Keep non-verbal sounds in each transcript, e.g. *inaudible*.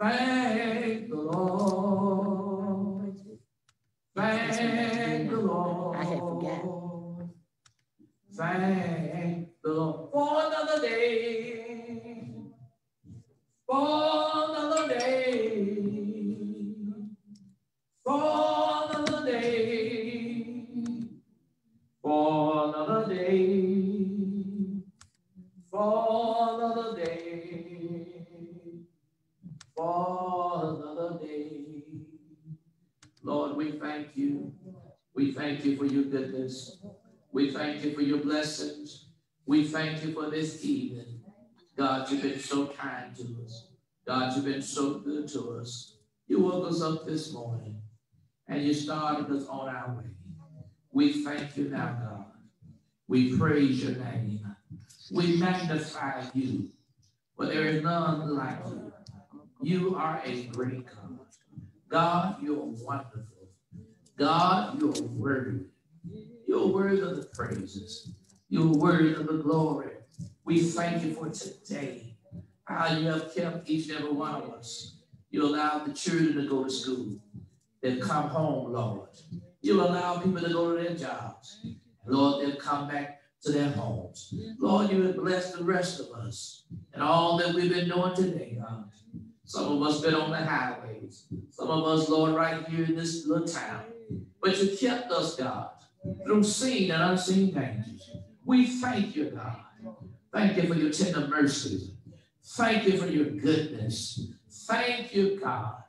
Thank the Lord. Thank the Lord. I had forgot. Thank your goodness. We thank you for your blessings. We thank you for this evening. God, you've been so kind to us. God, you've been so good to us. You woke us up this morning and you started us on our way. We thank you now, God. We praise your name. We magnify you, for there is none like you. You are a great God. God, you're wonderful. God, you're worthy. You're worthy of the praises. You're worthy of the glory. We thank you for today. How you have kept each and every one of us. You allowed the children to go to school. They've come home, Lord. You allow people to go to their jobs. Lord, they'll come back to their homes. Lord, you have blessed the rest of us and all that we've been doing today, God. Some of us been on the highways. Some of us, Lord, right here in this little town. But you kept us, God, through seen and unseen dangers. We thank you, God. Thank you for your tender mercies. Thank you for your goodness. Thank you, God.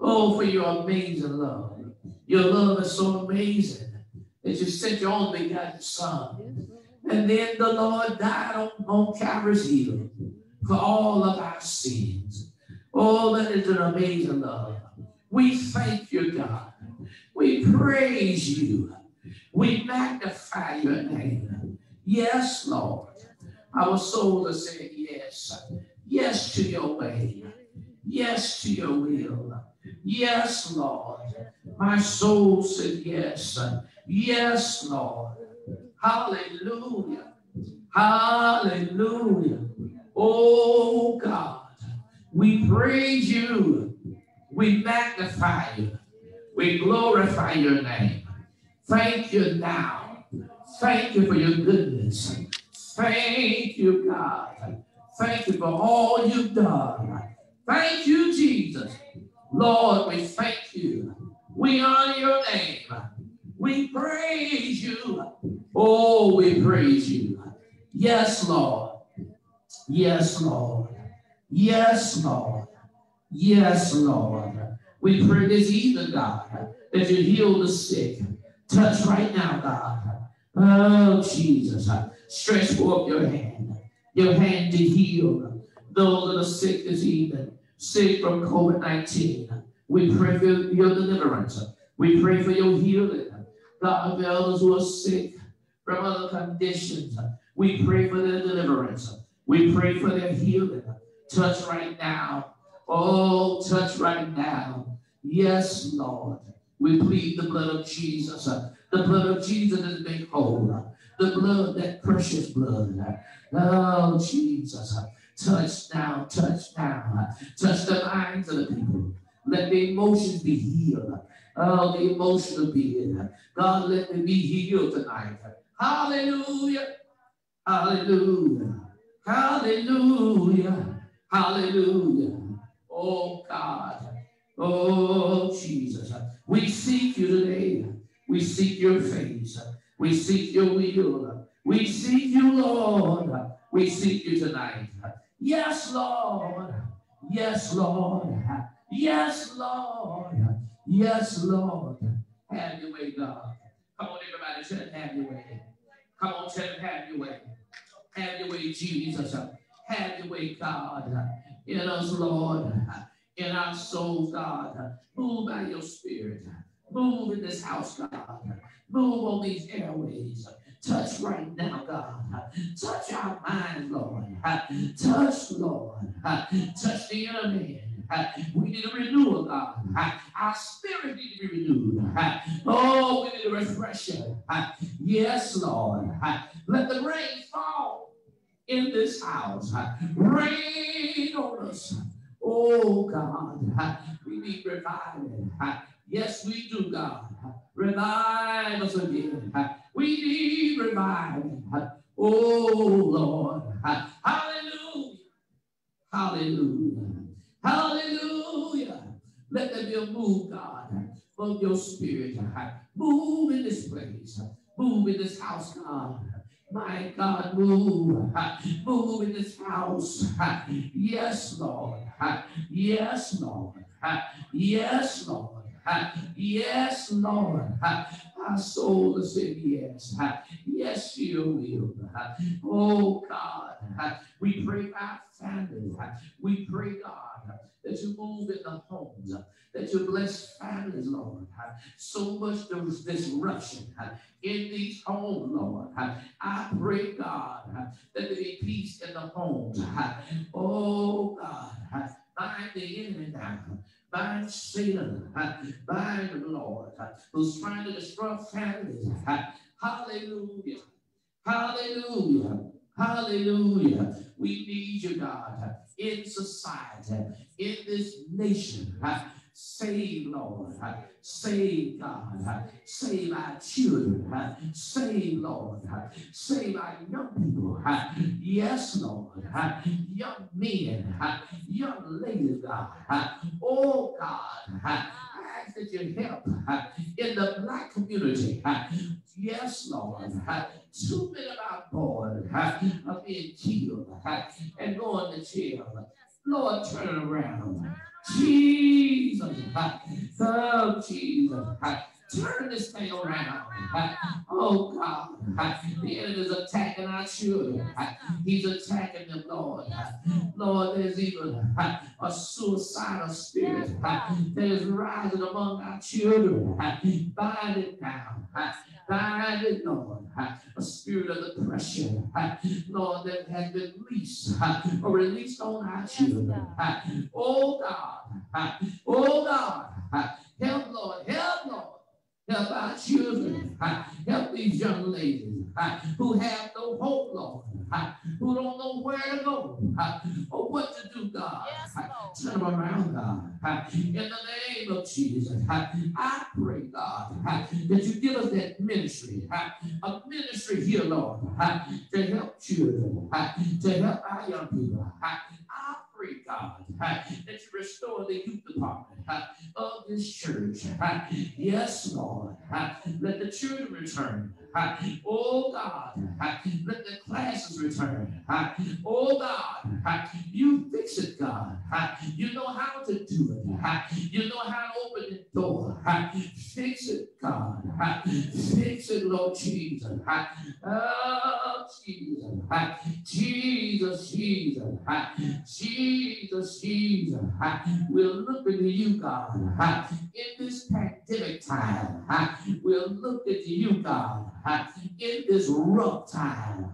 Oh, for your amazing love. Your love is so amazing that you sent your only begotten Son. And then the Lord died on, on Calvary's hill for all of our sins. Oh, that is an amazing love. We thank you, God. We praise you. We magnify your name. Yes, Lord. Our souls are saying yes. Yes to your way. Yes to your will. Yes, Lord. My soul said yes. Yes, Lord. Hallelujah. Hallelujah. Oh God, we praise you. We magnify you. We glorify your name. Thank you now. Thank you for your goodness. Thank you, God. Thank you for all you've done. Thank you, Jesus. Lord, we thank you. We honor your name. We praise you. Oh, we praise you. Yes, Lord. Yes, Lord. Yes, Lord. Yes, Lord. We pray this evening, God, that you heal the sick. Touch right now, God. Oh, Jesus. Stretch forth your hand. Your hand to heal those that are sick this evening, sick from COVID 19. We pray for your deliverance. We pray for your healing. God, for others who are sick from other conditions, we pray for their deliverance. We pray for their healing. Touch right now. Oh, touch right now. Yes, Lord. We plead the blood of Jesus. Uh, the blood of Jesus is made whole. Uh, the blood, that precious blood. Uh. Oh, Jesus. Touch now, touch now. Touch the minds of the people. Let the emotions be healed. Oh, the emotional being. God, let me be healed tonight. Hallelujah. Hallelujah. Hallelujah. Hallelujah. Oh, God. Oh, Jesus. We seek you today. We seek your face. We seek your will. We seek you, Lord. We seek you tonight. Yes, Lord. Yes, Lord. Yes, Lord. Yes, Lord. Have your way, God. Come on, everybody. Him, have your way. Come on, him, have your way. Have your way, Jesus. Have your way, God. In us, Lord. In our souls, God. Move by your spirit. Move in this house, God. Move on these airways. Touch right now, God. Touch our minds, Lord. Touch, Lord. Touch the inner man. We need a renewal, God. Our spirit needs to be renewed. Oh, we need a refreshing. Yes, Lord. Let the rain fall in this house. Rain on us. Oh, God. We need reviving. Yes, we do, God. Revive us again. We need reviving. Oh, Lord. Hallelujah. Hallelujah. Hallelujah. Let there be a move, God, of your spirit. Move in this place. Move in this house, God. My God, move. Move in this house. Yes, Lord. Yes, Lord. Yes, Lord. Yes, Lord. Our soul is saying yes. Yes, you will. Oh, God. We pray our families. We pray, God, that you move in the homes, that you bless families, Lord. So much there was disruption in these homes, Lord. I pray, God, that there be peace in the homes. Oh, God, bind the enemy down. Bind Satan, bind the Lord, who's trying to destroy families. Hallelujah. Hallelujah. Hallelujah. We need you, God, in society, in this nation. Save, Lord. Save, God. Save our children. Save, Lord. Save our young people. Yes, Lord. Young men. Young ladies, God. Oh, God. I ask that you help in the black community. Yes, Lord. Too many of our boys are being killed and going to jail. Lord, turn around. Jesus. Oh, Jesus. Turn this thing around. Oh God. The enemy is attacking our children. He's attacking them, Lord. Lord, there's even a suicidal spirit that is rising among our children. Bind it down. Bind it, Lord. A spirit of depression, Lord, that has been released or released on our children. Oh God. Oh God. Help, Lord. Help, Lord. Help our children. Help these young ladies who have no hope, Lord. Who don't know where to go or what to do, God. Yes, Turn them around, God. In the name of Jesus, I pray, God, that you give us that ministry, a ministry here, Lord, to help children, to help our young people. I pray, God, that you restore the youth department of this church. Yes, Lord. Let the children return. *laughs* Oh, God. *laughs* Let the classes return. *laughs* Oh, God. You fix it, God. You know how to do it. You know how to open the door. Fix it, God. Fix it, Lord Jesus. Oh, Jesus. Jesus, Jesus. Jesus, Jesus. We're looking to you, God. In this pandemic time, we'll look at you, God. In this rough time,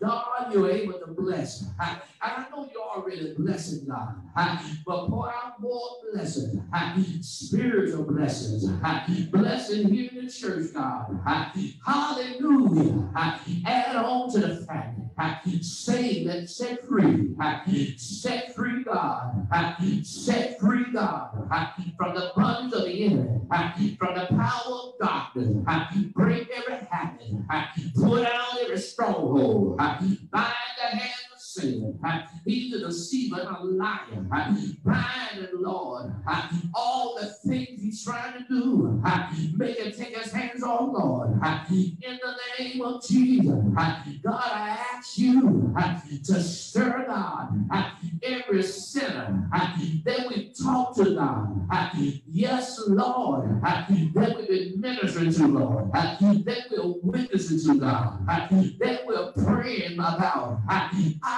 God, you're able to bless. And I know you're already blessing, God, but pour out more blessings, spiritual blessings, blessing here in the church, God. Hallelujah. Add on to the family. Save and set free. Set free, God. Set free, God, from the bonds of the enemy, from the power of darkness. Break every habit. Put out every stronghold. Bind the hands sin. He's a deceiver and a liar. Bind it, Lord. All the things he's trying to do, make him take his hands off, Lord. In the name of Jesus, God, I ask you to stir God every sinner that we talk to God. Yes, Lord, that we've been ministering to, Lord, that we're witnessing to God, that we're praying about.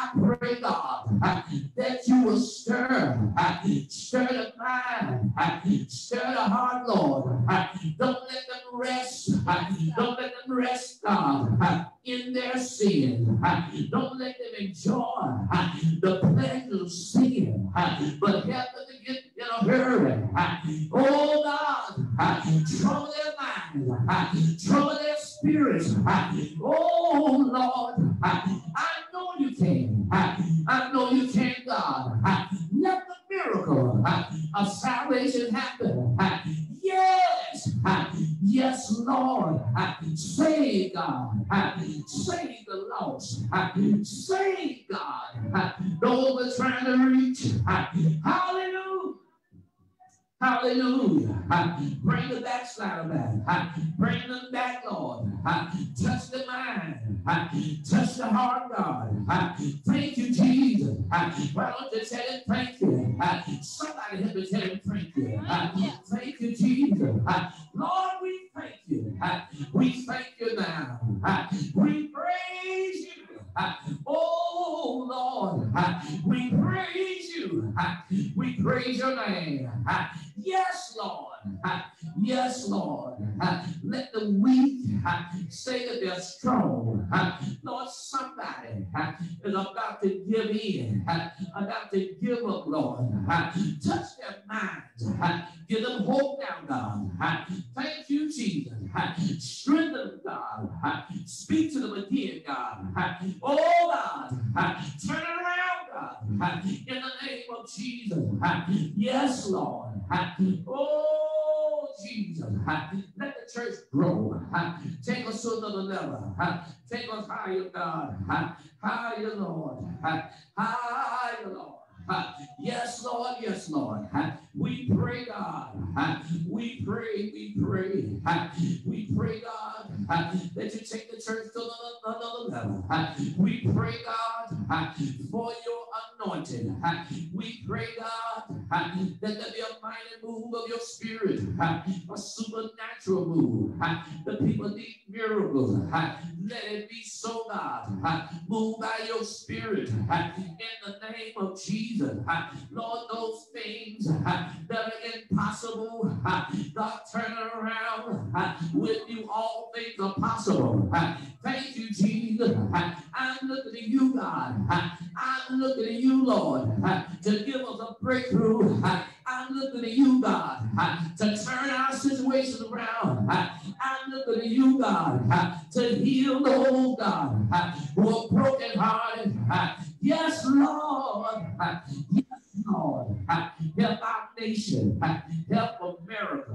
I pray, God, that you will stir, stir the mind, stir the heart, Lord. Don't let them rest. Don't let them rest, God, in their sin. Don't let them enjoy the pleasure of sin, but help them to get in a hurry. Oh, God, trouble their minds, trouble their spirits. Salvation happen. Yes, yes, Lord. Save God. Save the lost. Save God. Those we're trying to reach. Hallelujah. Hallelujah. Bring the backslider back. Bring them back, Lord. Touch the mind. Touch the heart, God. Thank you, Jesus. Why don't you tell him thank you? Somebody help me tell him thank you. Thank you, Jesus. Lord, we thank you. We thank you now. We praise you. Oh, Lord, we praise you. We praise your name. Yes, Lord. Mm-hmm. Yes, Lord. Mm-hmm. Let the weak say that they're strong. Lord, somebody is about to give in, about to give up, Lord. Touch their minds. Give them hope now, God. Thank you, Jesus. Strengthen them, God. Speak to them again, God. Oh, God. Turn it around, God. In the name of Jesus. Yes, Lord. *laughs* Oh, Jesus. Let the church grow. *laughs* Take us to another level. Take us higher, God. *laughs* Higher, Lord. Higher, Lord. Yes, Lord. Yes, Lord. We pray, God. We pray, we pray. We pray, God, that you take the church to another level. We pray, God, for your anointing. We pray, God, that there be a mighty move of your spirit, a supernatural move. The people need miracles. Let it be so, God. Move by your spirit in the name of Jesus. Lord, those things that are impossible, God, turn around. With you, all things are possible. Thank you, Jesus. I'm looking at you, God. I'm looking at you, Lord, to give us a breakthrough. I'm looking at you, God, to turn our situations around. I'm looking at you, God, to heal the whole God who are broken hearted. Yes, Lord. Yes, Lord. Help our nation. Help America.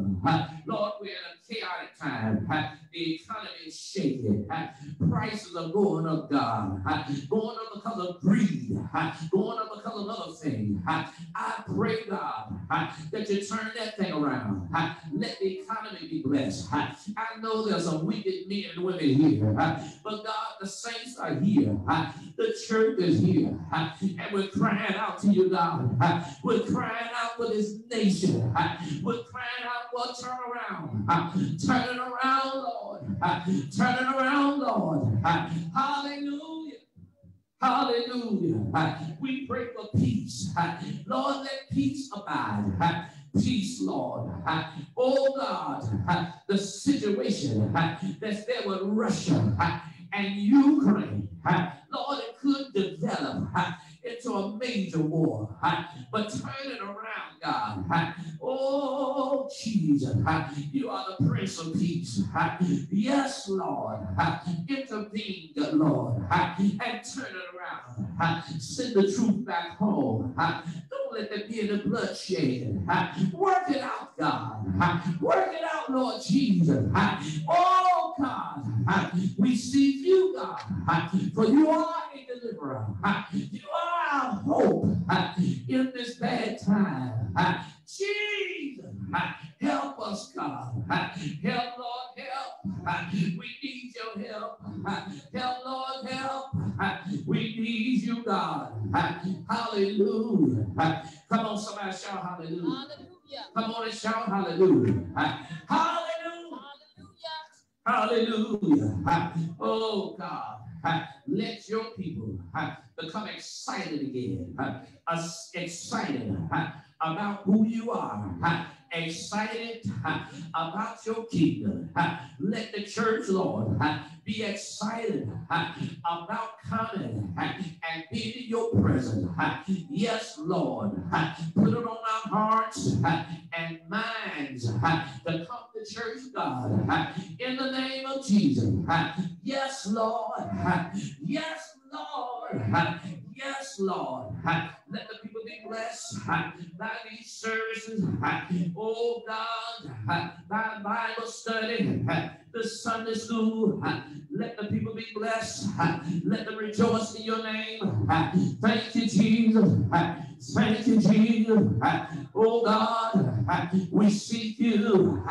Lord, we're in a chaotic time. The economy is shaking. Prices are going up, God. Going up because of greed. Going up because of other things. I pray, God, that you turn that thing around. Let the economy be blessed. I know there's some wicked men and women here, but God, the saints are here. The church is here. And we're crying out to you, God. We're crying out for this nation. We're crying out for turnaround. Turn it around, Lord. Turn it around, Lord. Hallelujah. Hallelujah. We pray for peace. Lord, let peace abide. Peace, Lord. Oh God, the situation. That's there with Russia. And Ukraine, Lord, it could develop into a major war. But turn it around, God. Oh, Jesus, you are the Prince of Peace. Yes, Lord. Intervene, Lord, and turn it around. Send the truth back home. Don't let there be any bloodshed. Work it out, God. Work it out, Lord Jesus. Oh, God. We seek you, God, for you are a deliverer. You are our hope in this bad time. Jesus, help us, God. Help, Lord, help. We need your help. Help, Lord, help. We need you, God. Hallelujah. Come on, somebody shout hallelujah. Hallelujah. Come on and shout hallelujah. Hallelujah. Hallelujah. Oh, God. Let your people become excited again. Excited about who you are excited about your kingdom. Let the church, Lord, be excited about coming and being in your presence. Yes, Lord. Put it on our hearts and minds to come to church, God. In the name of Jesus. Yes, Lord. Yes, Lord. Yes, Lord. Let the people be blessed by these services. Oh God, by Bible study, the Sunday school. Let the people be blessed. Let them rejoice in your name. Thank you, Jesus. Thank you, Jesus. Oh God, we seek you.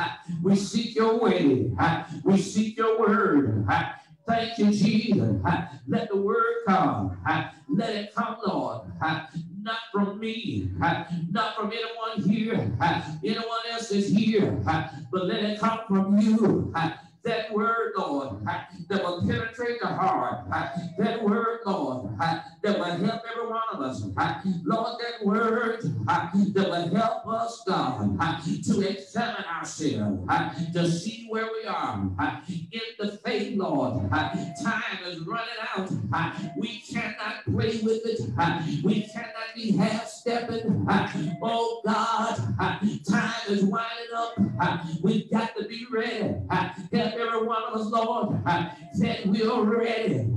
We seek your way. We seek your word. Thank you, Jesus. Let the word come. Let it come, Lord. Not from me, not from anyone here, anyone else is here, but let it come from you that word, Lord, that will penetrate the heart. That word, Lord, that will help every one of us. Lord, that word that will help us, God, to examine ourselves, to see where we are in the faith, Lord. Time is running out. We cannot play with it. We cannot be half stepping. Oh, God, time is winding up. We've got to be ready. Every one of us, Lord, that we're ready.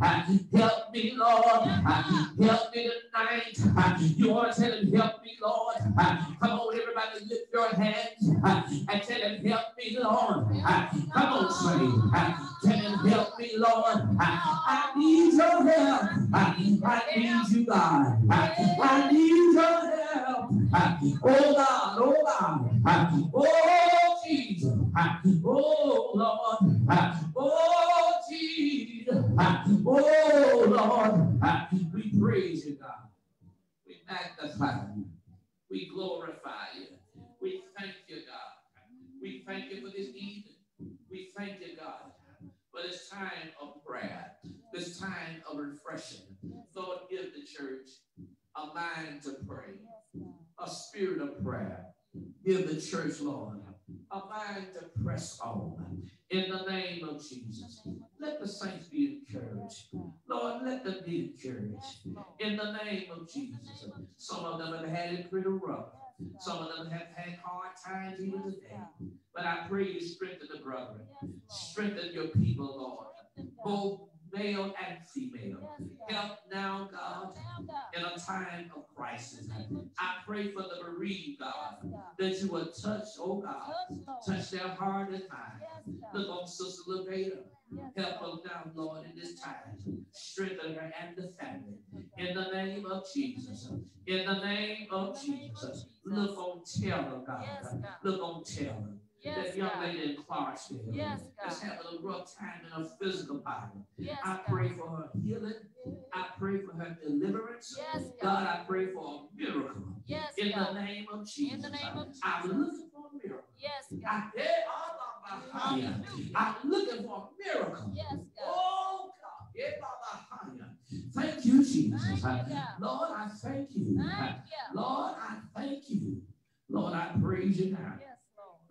Help me, Lord. Help me tonight. You want to tell him, help me, Lord. Come on, everybody, lift your hands and tell him, help me, Lord. Come on, say, tell him, help me, Lord. I need your help. I need you, God. I need your help. Oh, God, oh, God. Oh, Jesus. Oh, Lord. Oh, Jesus. Oh, Lord. We praise you, God. We magnify you. We glorify you. We thank you, God. We thank you for this evening. We thank you, God, for this time of prayer, this time of refreshing. Lord, give the church a mind to pray, a spirit of prayer. Give the church, Lord, a mind to press on in the name of Jesus. Let the saints be encouraged. Lord, let them be encouraged in the name of Jesus. Some of them have had it pretty rough. Some of them have had hard times even today. But I pray you strengthen the brethren. Strengthen your people, Lord. Both male and female. Help now, God, in a time of crisis. I pray for the bereaved, God, that you will touch, oh God, touch their heart and mind. Look on Sister Levada. Help her now, Lord, in this time. Strengthen her and the family. In the name of Jesus. In the name of Jesus. Look on Taylor, God. Look on Taylor. Yes, that young God. lady in Clarksville yes, that's having a rough time in her physical body. Yes, I pray God. for her healing. I pray for her deliverance. Yes, God. God, I pray for a miracle. Yes, in God. the name of Jesus. In the name of Jesus. I'm looking for a miracle. Yes, God. I, I'm looking for a miracle. Yes, God. Oh, God. Thank you, Jesus. Thank you, Lord, I thank you. Thank you. Lord, I thank you. Lord, I praise you now. Yes.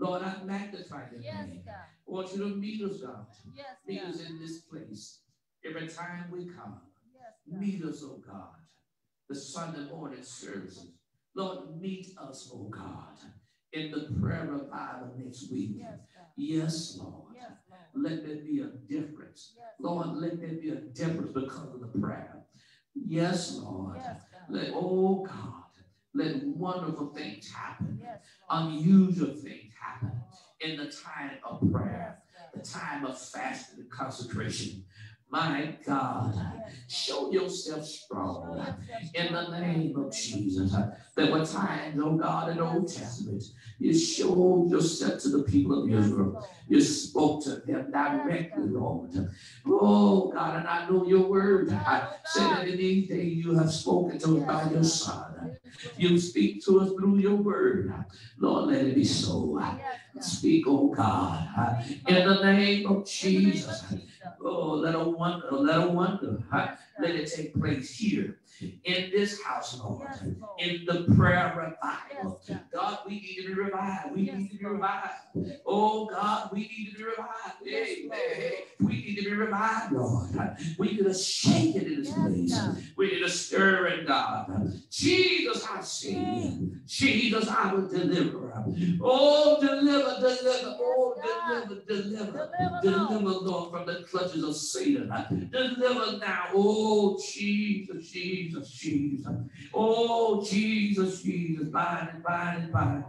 Lord, I magnify your yes, name. God. I want you to meet us, God. Yes, meet God. us in this place. Every time we come, yes, meet us, oh God. The Sunday morning services. Lord, meet us, oh God, in the prayer revival next week. Yes, yes Lord. Yes, Lord. Let there be a difference. Lord, let there be a difference because of the prayer. Yes, Lord. Yes, let, oh God, let wonderful things happen. Unusual things happen in the time of prayer, the time of fasting and consecration. My God, show yourself strong in the name of Jesus. There were times, oh God, in the Old Testament, you showed yourself to the people of Israel. You spoke to them directly, Lord. Oh God, and I know your word. I said that in these days you have spoken to us by your Son. You speak to us through your word. Lord, let it be so. Speak, oh God, in the name of Jesus. Oh, let a wonder, let a wonder, let it take place here in this house, Lord, in the prayer revival. God, we need to be revived. We need to be revived. Oh, God, we need to be revived. Hey, hey, hey. We need to be revived, Lord. We need to shake it in this place. We need to stir it, God. Jesus, our Savior. Jesus, our deliverer. Oh, deliver, deliver. Oh, deliver, deliver. Oh, deliver, Lord, from the clutches of Satan. Deliver now. Oh, Jesus, Jesus. Jesus, Jesus. Oh, Jesus, Jesus. Bind it, bind it, bind it.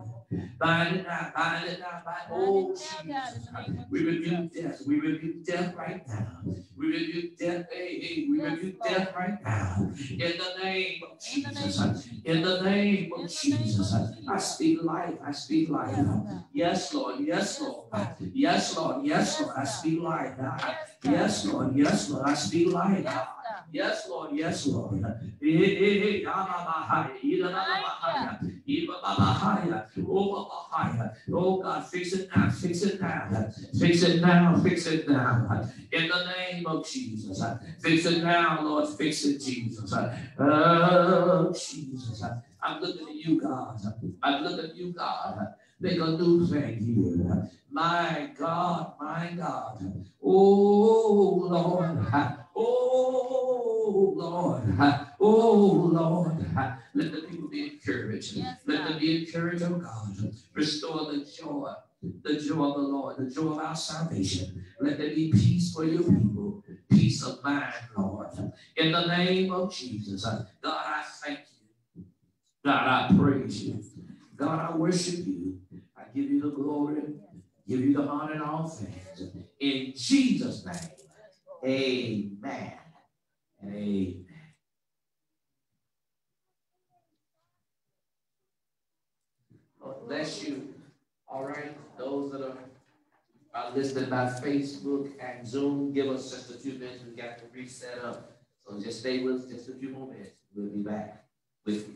Bind it now, bind it now, bind it. Oh, Jesus. We rebuke death. We rebuke death right now. We rebuke death. Hey, hey, we rebuke death right now. In the name of Jesus. In the name of Jesus. I speak life. I speak life. Yes, Lord. Yes, Lord. Yes, Lord. Yes, Lord. I speak life. Yes, Lord. Yes, Lord. I speak life. Yes, Lord. Yes, Lord. Oh God, fix it now, fix it now, fix it now, fix it now. In the name of Jesus, fix it now, Lord, fix it, Jesus. Oh, Jesus, I'm looking at you, God. I'm looking at you, God. Make a new thing here. My God, my God. Oh, Lord. Oh, Lord. Oh, Lord. Let the people be encouraged. Yes, Let them be encouraged, oh God. Restore the joy, the joy of the Lord, the joy of our salvation. Let there be peace for your people, peace of mind, Lord. In the name of Jesus. God, I thank you. God, I praise you. God, I worship you. I give you the glory, give you the honor in all things. In Jesus' name, amen. Amen. Lord bless you. All right, those that are, are listening by Facebook and Zoom, give us just a few minutes. We got to reset up. So just stay with us just a few more minutes. We'll be back with you.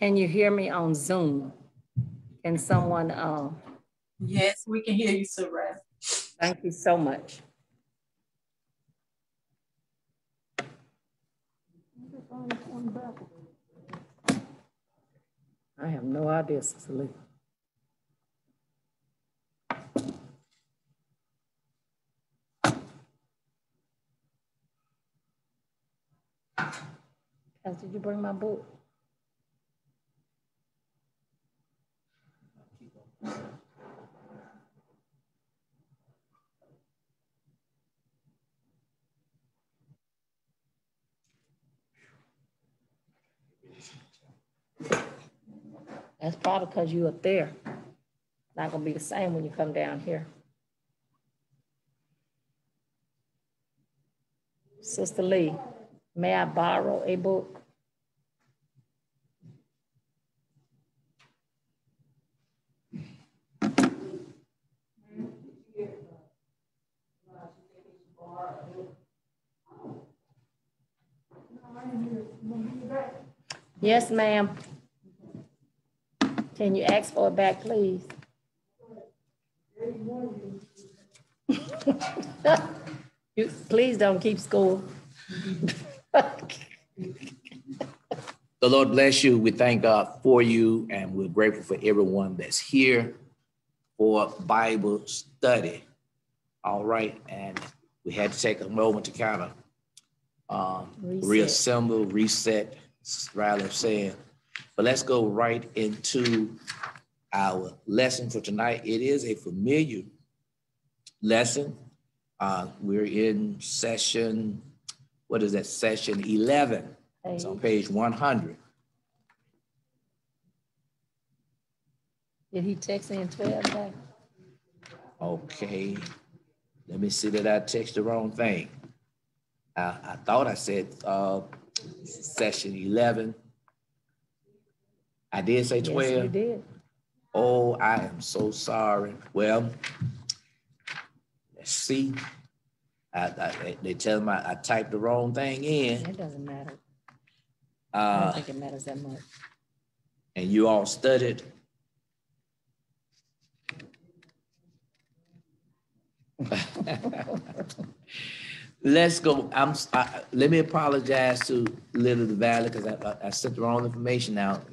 Can you hear me on Zoom? Can someone, uh, Yes, we can hear you, Sarai. thank you so much. I have no idea, Cecily. Cass, did you bring my book? That's probably because you up there. Not gonna be the same when you come down here. Sister Lee, may I borrow a book? Yes, ma'am. Can you ask for it back, please? *laughs* You, please don't keep score. The Lord bless you. We thank God for you, and we're grateful for everyone that's here for Bible study. All right, and we had to take a moment to kind of um, Reset. reassemble, reset, Riley saying. But let's go right into our lesson for tonight. It is a familiar lesson. Uh, we're in session, what is that? Session 11. It's on page 100. Did he text in twelve back? Okay. Let me see that I text the wrong thing. I, I thought I said uh, session 11. I did say Yes, you 12. did. Oh, I am so sorry. Well, let's see. I, I, they tell me I, I typed the wrong thing in. It doesn't matter. I Uh, don't think it matters that much. and you all studied. *laughs* *laughs* Let's go. I'm. I, let me apologize to Little the Valley because I, I, I sent the wrong information out.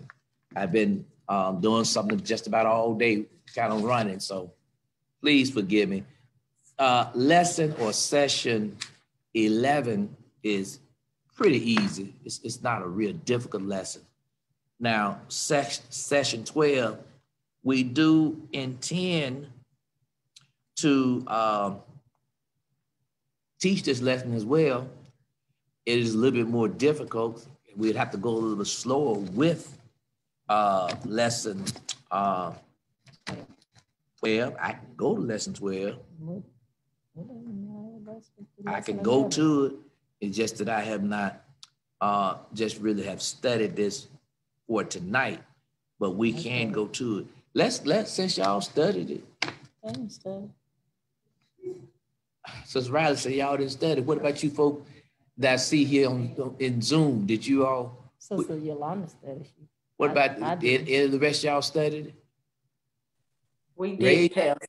I've been um, doing something just about all day, kind of running. So please forgive me. Uh, lesson or session 11 is pretty easy. It's, it's not a real difficult lesson. Now, session 12, we do intend to um, teach this lesson as well. It is a little bit more difficult. We'd have to go a little bit slower with uh, lesson uh, 12. I can go to lesson 12. What- what doesn't matter, that's what the I can go to it. It's just that I have not uh, just really have studied this for tonight, but we can go to it. Let's let's since y'all studied it. Same stuff. Since Riley said y'all didn't study, what about you folk that I see here on in Zoom? Did you all? Sister Yolanda studied. What about I did, did. any of the rest of y'all studied? We did, Pastor.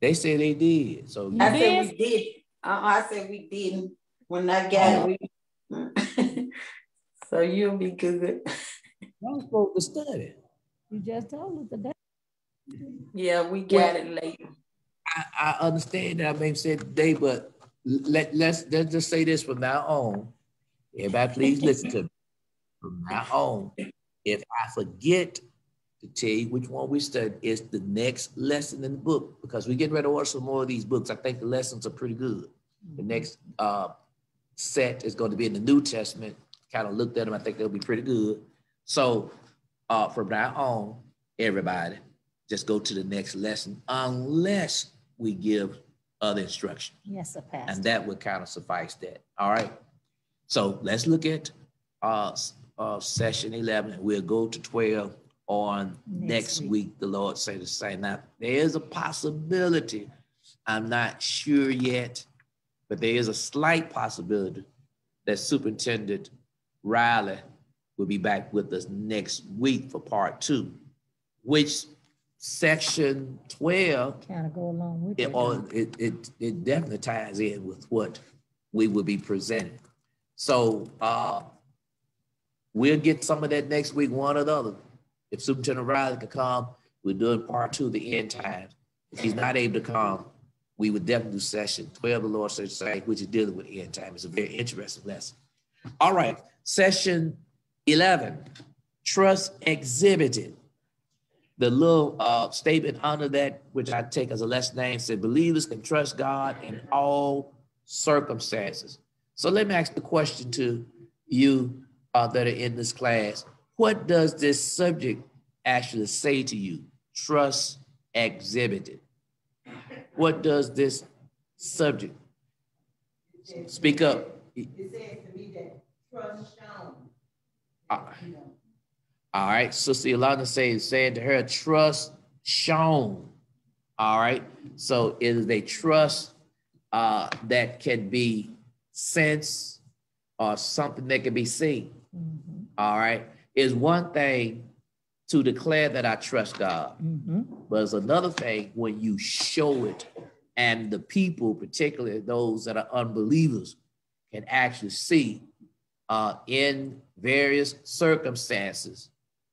They said they did. So You I did? said we did. Uh, I said we didn't. When I got it, we. *laughs* So you'll be good. y'all supposed to study. You just told us today. Yeah, we got it later. I, I understand that I may have said today, but let, let's, let's just say this from now on. Everybody, please listen to me. From now on, if I forget to tell you which one we studied, it's the next lesson in the book because we're getting ready to order some more of these books. I think the lessons are pretty good. The next uh, set is going to be in the New Testament. Kind of looked at them. I think they'll be pretty good. So uh, from now on, everybody, just go to the next lesson unless we give other instruction. Yes, sir, And that would kind of suffice that. All right. So let's look at uh, uh, session 11. We'll go to 12 on Next next week. week. The Lord say the same. Now, there is a possibility. I'm not sure yet, but there is a slight possibility that Superintendent Riley will be back with us next week for part two, which section 12 Kind of go along with it, it. all, it, it, it definitely ties in with what we will be presenting. So, uh, we'll get some of that next week, one or the other. If Superintendent Riley can come, we're doing part two, the end times. If he's not able to come, we would definitely do session twelve, the Lord said, say, which is dealing with end time. It's a very interesting lesson. All right, session eleven, trust exhibited the little uh, statement under that, which I take as a lesson name, said believers can trust God in all circumstances. So let me ask the question to you uh, that are in this class. What does this subject actually say to you? Trust exhibited. What does this subject speak up? It says to me that trust shown. Uh, All right, Sister Yolanda says, saying to her, trust shown. All right, so it is a trust uh, that can be sensed or something that can be seen. Mhm, All right, is one thing to declare that I trust God, mhm. but it's another thing when you show it, and the people, particularly those that are unbelievers, can actually see uh, in various circumstances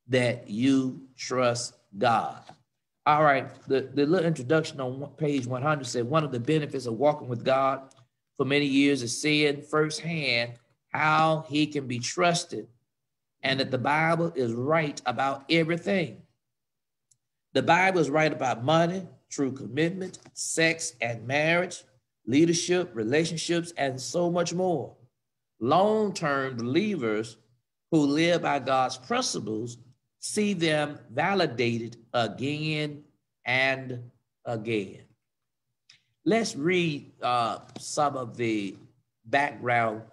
that you trust God. All right, the, the little introduction on page 100 said one of the benefits of walking with God for many years is seeing firsthand how he can be trusted and that the Bible is right about everything. The Bible is right about money, true commitment, sex and marriage, leadership, relationships, and so much more. Long term believers who live by God's principles see them validated again and again. Let's read uh, some of the background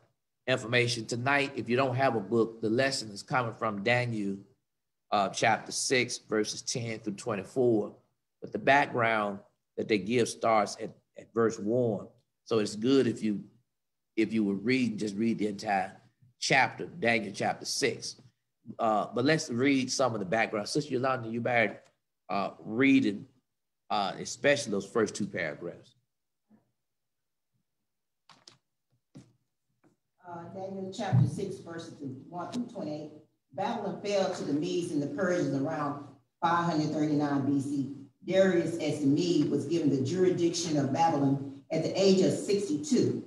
information tonight. If you don't have a book, the lesson is coming from Daniel uh, chapter 6, verses 10 through 24. But the background that they give starts at, at verse 1. So it's good if you if you would read, just read the entire chapter, Daniel chapter 6. Uh, but let's read some of the background. Sister Yolanda, you better uh, reading, uh, especially those first two paragraphs. Uh, Daniel chapter six, verses one through twenty-eight. Babylon fell to the Medes and the Persians around five hundred thirty-nine BC. Darius as the Mede was given the jurisdiction of Babylon at the age of sixty-two.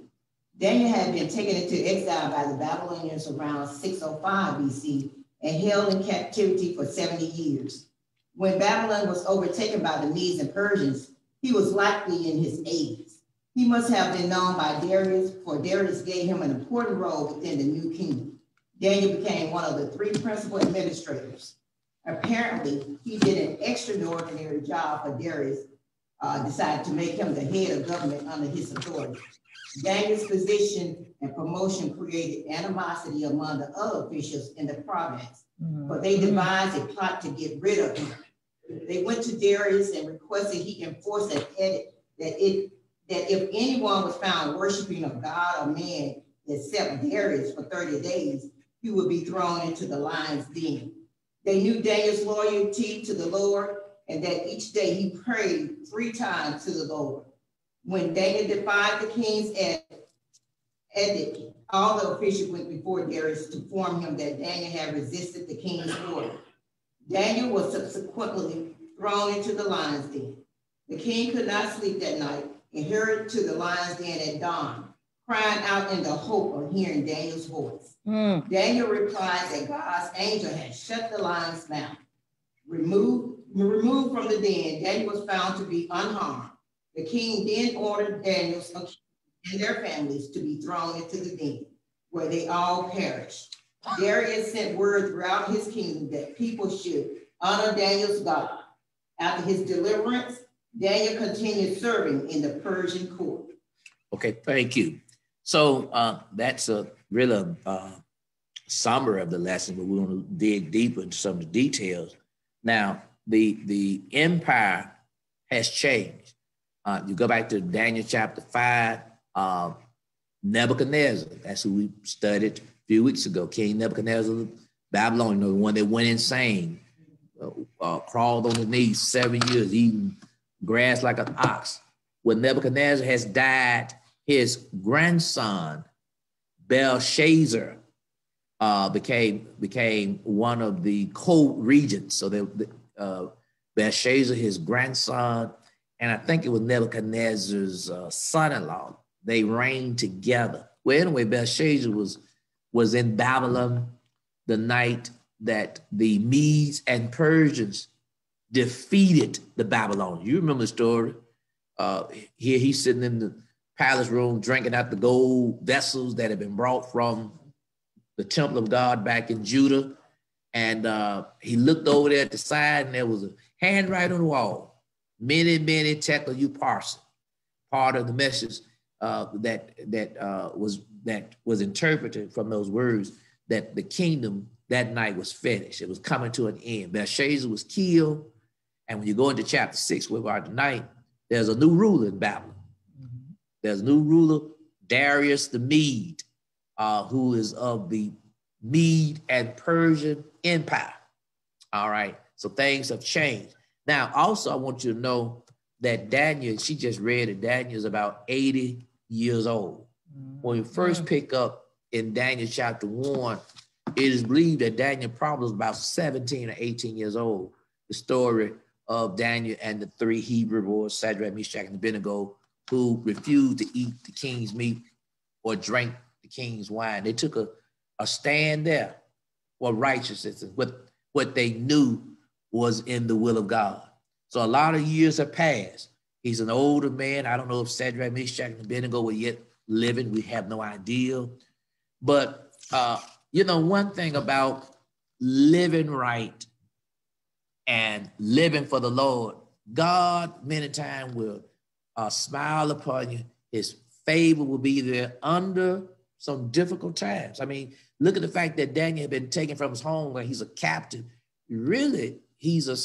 Daniel had been taken into exile by the Babylonians around 605 BC and held in captivity for 70 years. When Babylon was overtaken by the Medes and Persians, he was likely in his 80s. He must have been known by Darius, for Darius gave him an important role within the new kingdom. Daniel became one of the three principal administrators. Apparently, he did an extraordinary job for Darius, uh, decided to make him the head of government under his authority. Daniel's position and promotion created animosity among the other officials in the province, mm-hmm. but they devised a plot to get rid of him. They went to Darius and requested he enforce an edict that it that if anyone was found worshiping a god or man except Darius for 30 days, he would be thrown into the lion's den. They knew Daniel's loyalty to the Lord and that each day he prayed three times to the Lord. When Daniel defied the king's edict, all the officials went before Darius to inform him that Daniel had resisted the king's order. Daniel was subsequently thrown into the lion's den. The king could not sleep that night and hurried to the lion's den at dawn, crying out in the hope of hearing Daniel's voice. Mm. Daniel replied that God's angel had shut the lion's mouth. Removed, removed from the den, Daniel was found to be unharmed. The king then ordered Daniel's and their families to be thrown into the den, where they all perished. Darius sent word throughout his kingdom that people should honor Daniel's God. After his deliverance, Daniel continued serving in the Persian court. Okay, thank you. So uh, that's a really uh, summary of the lesson, but we want to dig deeper into some of the details. Now, the the empire has changed. Uh, you go back to Daniel chapter 5, uh, Nebuchadnezzar, that's who we studied a few weeks ago. King Nebuchadnezzar, of Babylon, you know, the one that went insane, uh, uh, crawled on his knees seven years, eating grass like an ox. When Nebuchadnezzar has died, his grandson, Belshazzar, uh, became became one of the co-regents. So the uh, Belshazzar, his grandson, and I think it was Nebuchadnezzar's uh, son-in-law. They reigned together. Well, anyway, Belshazzar was was in Babylon the night that the Medes and Persians defeated the Babylonians. You remember the story? Uh, here he's sitting in the palace room drinking out the gold vessels that had been brought from the temple of God back in Judah. And uh, he looked over there at the side, and there was a handwriting on the wall mene, mene tekel parson. part of the message uh, that that uh, was that was interpreted from those words that the kingdom that night was finished. It was coming to an end. Belshazzar was killed, and when you go into chapter six, where we are tonight, there's a new ruler in Babylon. Mm-hmm. There's a new ruler, Darius the Mede, uh, who is of the Mede and Persian Empire. All right, so things have changed. Now, also, I want you to know that Daniel, she just read it, Daniel is about 80 years old. When we first mm-hmm. pick up in Daniel chapter 1, it is believed that Daniel probably was about 17 or 18 years old. The story of Daniel and the three Hebrew boys, Shadrach, Meshach, and Abednego, who refused to eat the king's meat or drink the king's wine. They took a, a stand there for righteousness, what, what they knew was in the will of God. So a lot of years have passed. He's an older man. I don't know if Shadrach, Meshach, and Abednego were yet living. We have no idea. But uh, you know, one thing about living right and living for the Lord, God many times will uh, smile upon you. His favor will be there under some difficult times. I mean, look at the fact that Daniel had been taken from his home where he's a captive. Really, he's a,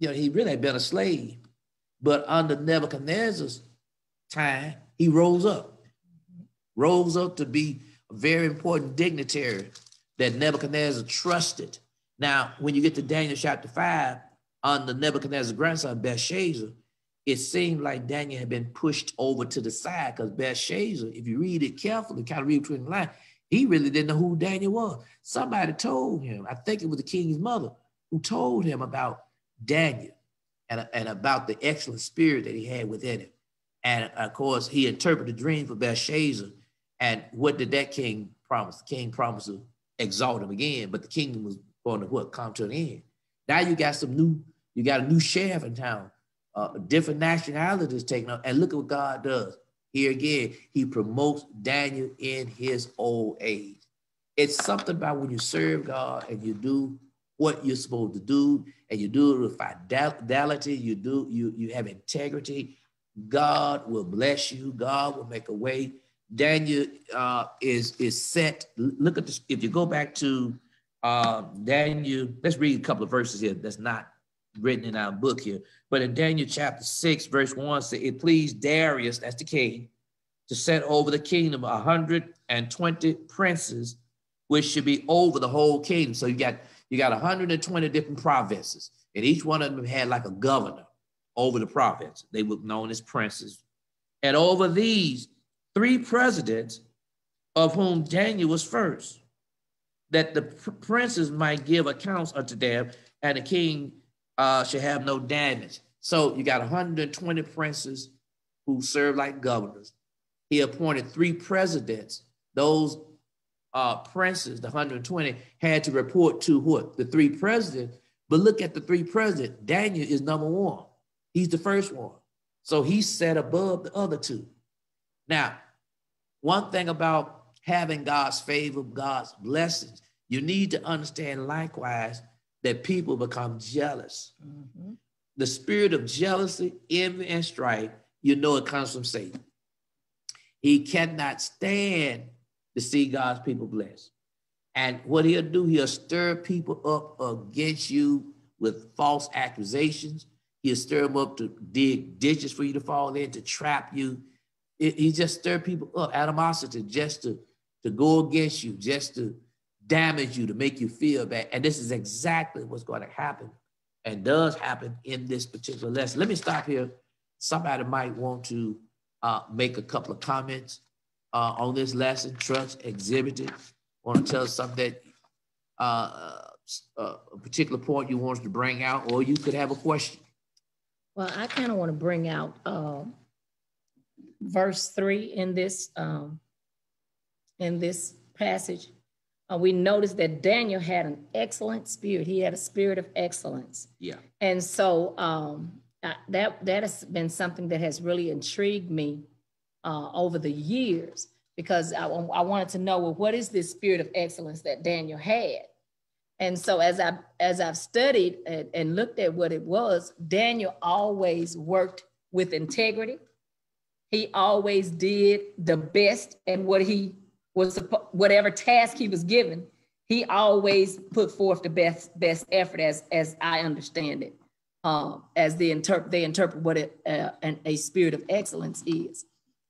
you know, he really had been a slave. But under Nebuchadnezzar's time, he rose up, rose up to be a very important dignitary that Nebuchadnezzar trusted. Now, when you get to Daniel chapter 5, under Nebuchadnezzar's grandson, Belshazzar, it seemed like Daniel had been pushed over to the side because Belshazzar, if you read it carefully, kind of read between the lines, he really didn't know who Daniel was. Somebody told him, I think it was the king's mother, who told him about Daniel and, and about the excellent spirit that he had within him. And of course, he interpreted the dream for Belshazzar. And what did that king promise? The king promised to exalt him again, but the kingdom was going to what come to an end. Now you got some new, you got a new sheriff in town, uh, different nationalities taking up, and look at what God does. Here again, he promotes Daniel in his old age. It's something about when you serve God and you do what you're supposed to do, and you do it with fidelity, you do you you have integrity. God will bless you. God will make a way. Daniel uh, is is set. Look at this. If you go back to uh, Daniel, let's read a couple of verses here. That's not written in our book here, but in Daniel chapter six, verse one, says, it pleased Darius, that's the king, to set over the kingdom a hundred and twenty princes, which should be over the whole kingdom. So you got you got 120 different provinces, and each one of them had like a governor over the province. They were known as princes. And over these three presidents, of whom Daniel was first, that the pr- princes might give accounts unto them, and the king uh, should have no damage. So you got 120 princes who served like governors. He appointed three presidents. Those uh, princes, the 120, had to report to what? The three presidents. But look at the three presidents. Daniel is number one. He's the first one. So he's set above the other two. Now, one thing about having God's favor, God's blessings, you need to understand likewise that people become jealous. Mm-hmm. The spirit of jealousy, envy, and strife, you know it comes from Satan. He cannot stand to see God's people blessed. And what he'll do, he'll stir people up against you with false accusations. He'll stir them up to dig ditches for you to fall in, to trap you, it, he just stir people up, animosity, just to, to go against you, just to damage you, to make you feel bad. And this is exactly what's going to happen and does happen in this particular lesson. Let me stop here. Somebody might want to uh, make a couple of comments uh, on this lesson. Trust exhibited. Want to tell us something that uh, uh, a particular point you want us to bring out, or you could have a question. Well, I kind of want to bring out um, verse three in this um, in this passage, uh, we notice that Daniel had an excellent spirit. He had a spirit of excellence. Yeah. And so um, that that has been something that has really intrigued me uh, over the years because I, I wanted to know well, what is this spirit of excellence that Daniel had? And so as I as I've studied and, and looked at what it was, Daniel always worked with integrity he always did the best at what he was, whatever task he was given. He always put forth the best best effort, as as I understand it, um, as they interpret they interpret what it, uh, an, a spirit of excellence is.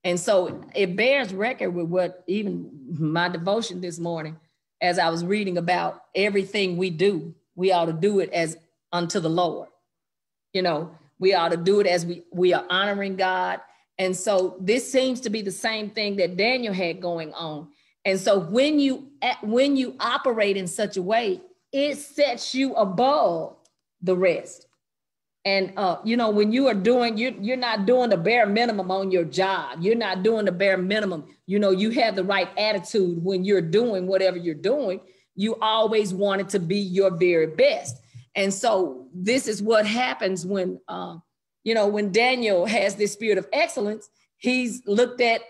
And so it bears record with what even my devotion this morning, as I was reading about everything we do, we ought to do it as unto the Lord. You know, we ought to do it as we we are honoring God and so this seems to be the same thing that Daniel had going on. And so when you when you operate in such a way, it sets you above the rest. And uh, you know, when you are doing, you you're not doing the bare minimum on your job. You're not doing the bare minimum. You know, you have the right attitude when you're doing whatever you're doing. You always want it to be your very best. And so this is what happens when, uh, you know, when Daniel has this spirit of excellence, he's looked at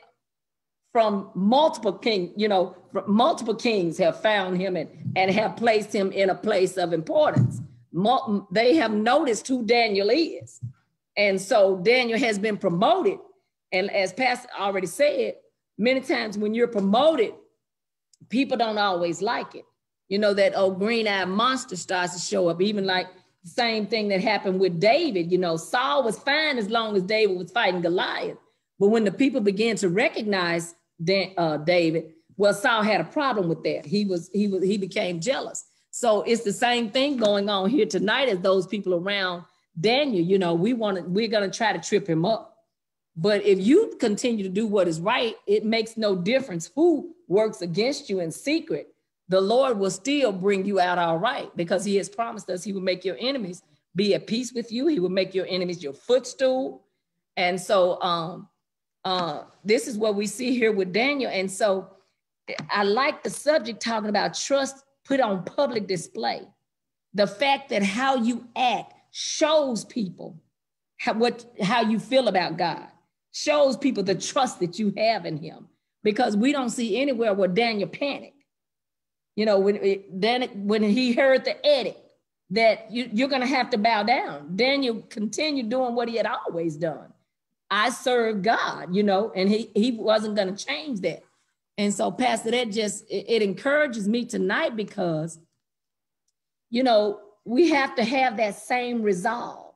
from multiple king, you know, multiple kings have found him and, and have placed him in a place of importance. They have noticed who Daniel is. And so Daniel has been promoted. And as Pastor already said, many times when you're promoted, people don't always like it. You know, that old green eyed monster starts to show up, even like the same thing that happened with David. You know, Saul was fine as long as David was fighting Goliath. But when the people began to recognize uh, David, well, Saul had a problem with that. He was he was he became jealous. So it's the same thing going on here tonight as those people around Daniel. You know, we want to we're gonna try to trip him up. But if you continue to do what is right, it makes no difference who works against you in secret. The Lord will still bring you out all right because He has promised us He will make your enemies be at peace with you. He will make your enemies your footstool. And so, um, uh, this is what we see here with Daniel. And so I like the subject talking about trust put on public display. The fact that how you act shows people how, what, how you feel about God, shows people the trust that you have in him. Because we don't see anywhere where Daniel panicked. You know, when, then when he heard the edict that you, you're going to have to bow down, Daniel continued doing what he had always done. I serve God, you know, and he he wasn't going to change that. And so, Pastor, that just it, it encourages me tonight because, you know, we have to have that same resolve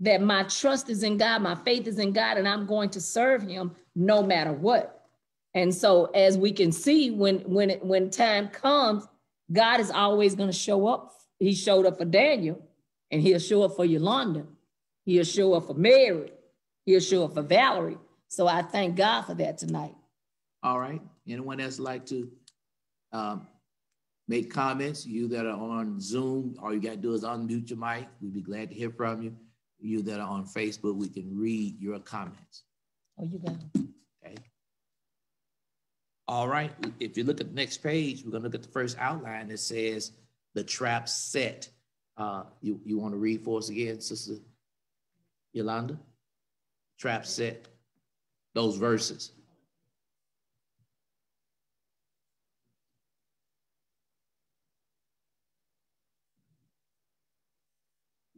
that my trust is in God, my faith is in God, and I'm going to serve Him no matter what. And so, as we can see, when when it, when time comes, God is always going to show up. He showed up for Daniel, and He'll show up for Yolanda. He'll show up for Mary. He'll show up for Valerie. So I thank God for that tonight. All right. Anyone else like to um, make comments? You that are on Zoom, all you got to do is unmute your mic. We'd be glad to hear from you. You that are on Facebook, we can read your comments. Oh, you got Okay. All right. If you look at the next page, we're going to look at the first outline that says the trap set. Uh, you, you want to read for us again, Sister Yolanda? trap set, those verses.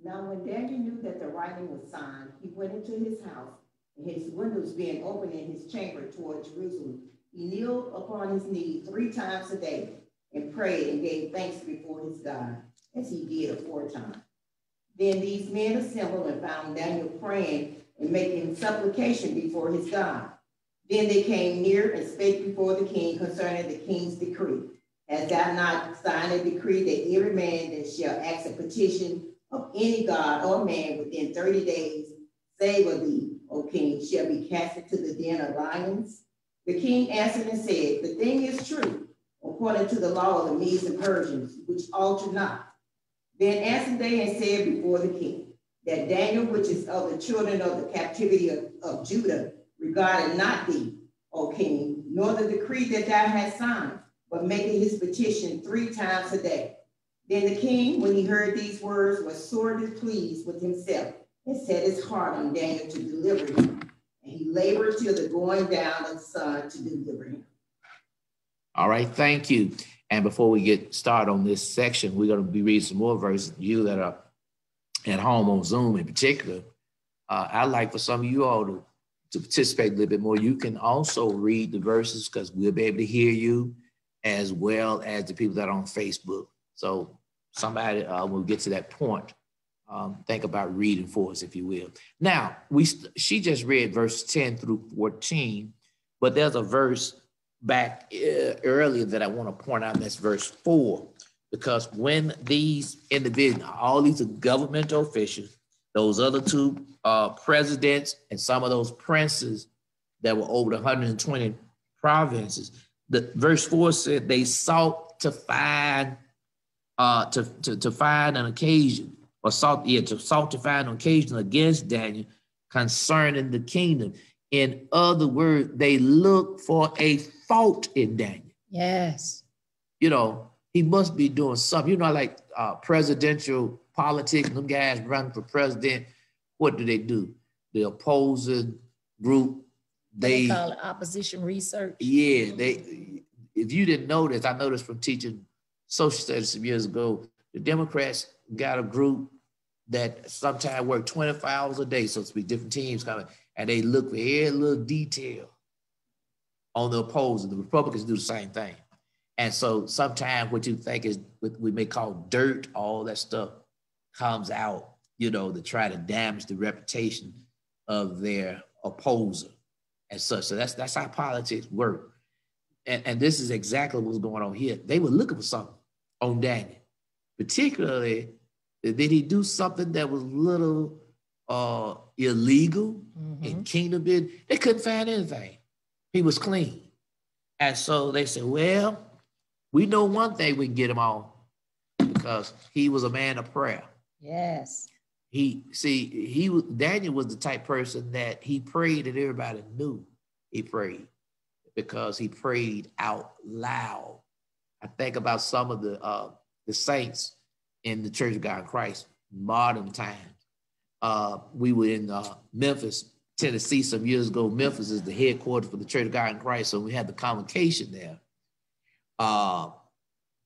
Now, when Daniel knew that the writing was signed, he went into his house, and his windows being open in his chamber toward Jerusalem. He kneeled upon his knees three times a day and prayed and gave thanks before his God, as he did aforetime. Then these men assembled and found Daniel praying and making supplication before his God. Then they came near and spake before the king concerning the king's decree. Has thou not signed a decree that every man that shall ask a petition of any god or man within 30 days, save of thee, O king, shall be cast into the den of lions? The king answered and said, The thing is true, according to the law of the Medes and Persians, which alter not. Then answered they and said before the king, that Daniel, which is of the children of the captivity of, of Judah, regarded not thee, O king, nor the decree that thou hast signed, but making his petition three times a day. Then the king, when he heard these words, was sorely pleased with himself and set his heart on Daniel to deliver him. And he labored till the going down of the sun to deliver him. All right, thank you. And before we get started on this section, we're going to be reading some more verses. You that are at home on Zoom in particular, uh, I'd like for some of you all to, to participate a little bit more. You can also read the verses because we'll be able to hear you as well as the people that are on Facebook. So somebody uh, will get to that point. Um, think about reading for us, if you will. Now, we she just read verse 10 through 14, but there's a verse back uh, earlier that I want to point out, that's verse 4 because when these individuals, all these governmental officials, those other two uh, presidents and some of those princes that were over the 120 provinces, the verse four said they sought to find uh, to, to, to find an occasion or sought yeah to sought to find an occasion against Daniel concerning the kingdom. In other words, they look for a fault in Daniel. Yes. You know, he must be doing something. You know, like uh, presidential politics, them guys run for president, what do they do? The opposing group, They they, call it opposition research. yeah, they, if you didn't know this, I noticed from teaching social studies some years ago, the Democrats got a group that sometimes work 25 hours a day, so to speak, different teams coming, and they look for every little detail on the opposing. The Republicans do the same thing. And so sometimes what you think is what we may call dirt, all that stuff comes out, you know, to try to damage the reputation of their opposer and such. So that's that's how politics work. And, and this is exactly what's going on here. They were looking for something on Daniel, particularly did he do something that was a little uh, illegal Mhm. in kingdom? They couldn't find anything. He was clean. And so they said, well, we know one thing we can get him on because he was a man of prayer. Yes. He see he was Daniel was the type person that he prayed and everybody knew he prayed because he prayed out loud. I think about some of the uh, the saints in the Church of God in Christ modern times. Uh, we were in uh, Memphis, Tennessee, some years ago. Memphis is the headquarters for the Church of God in Christ, so we had the convocation there. Uh,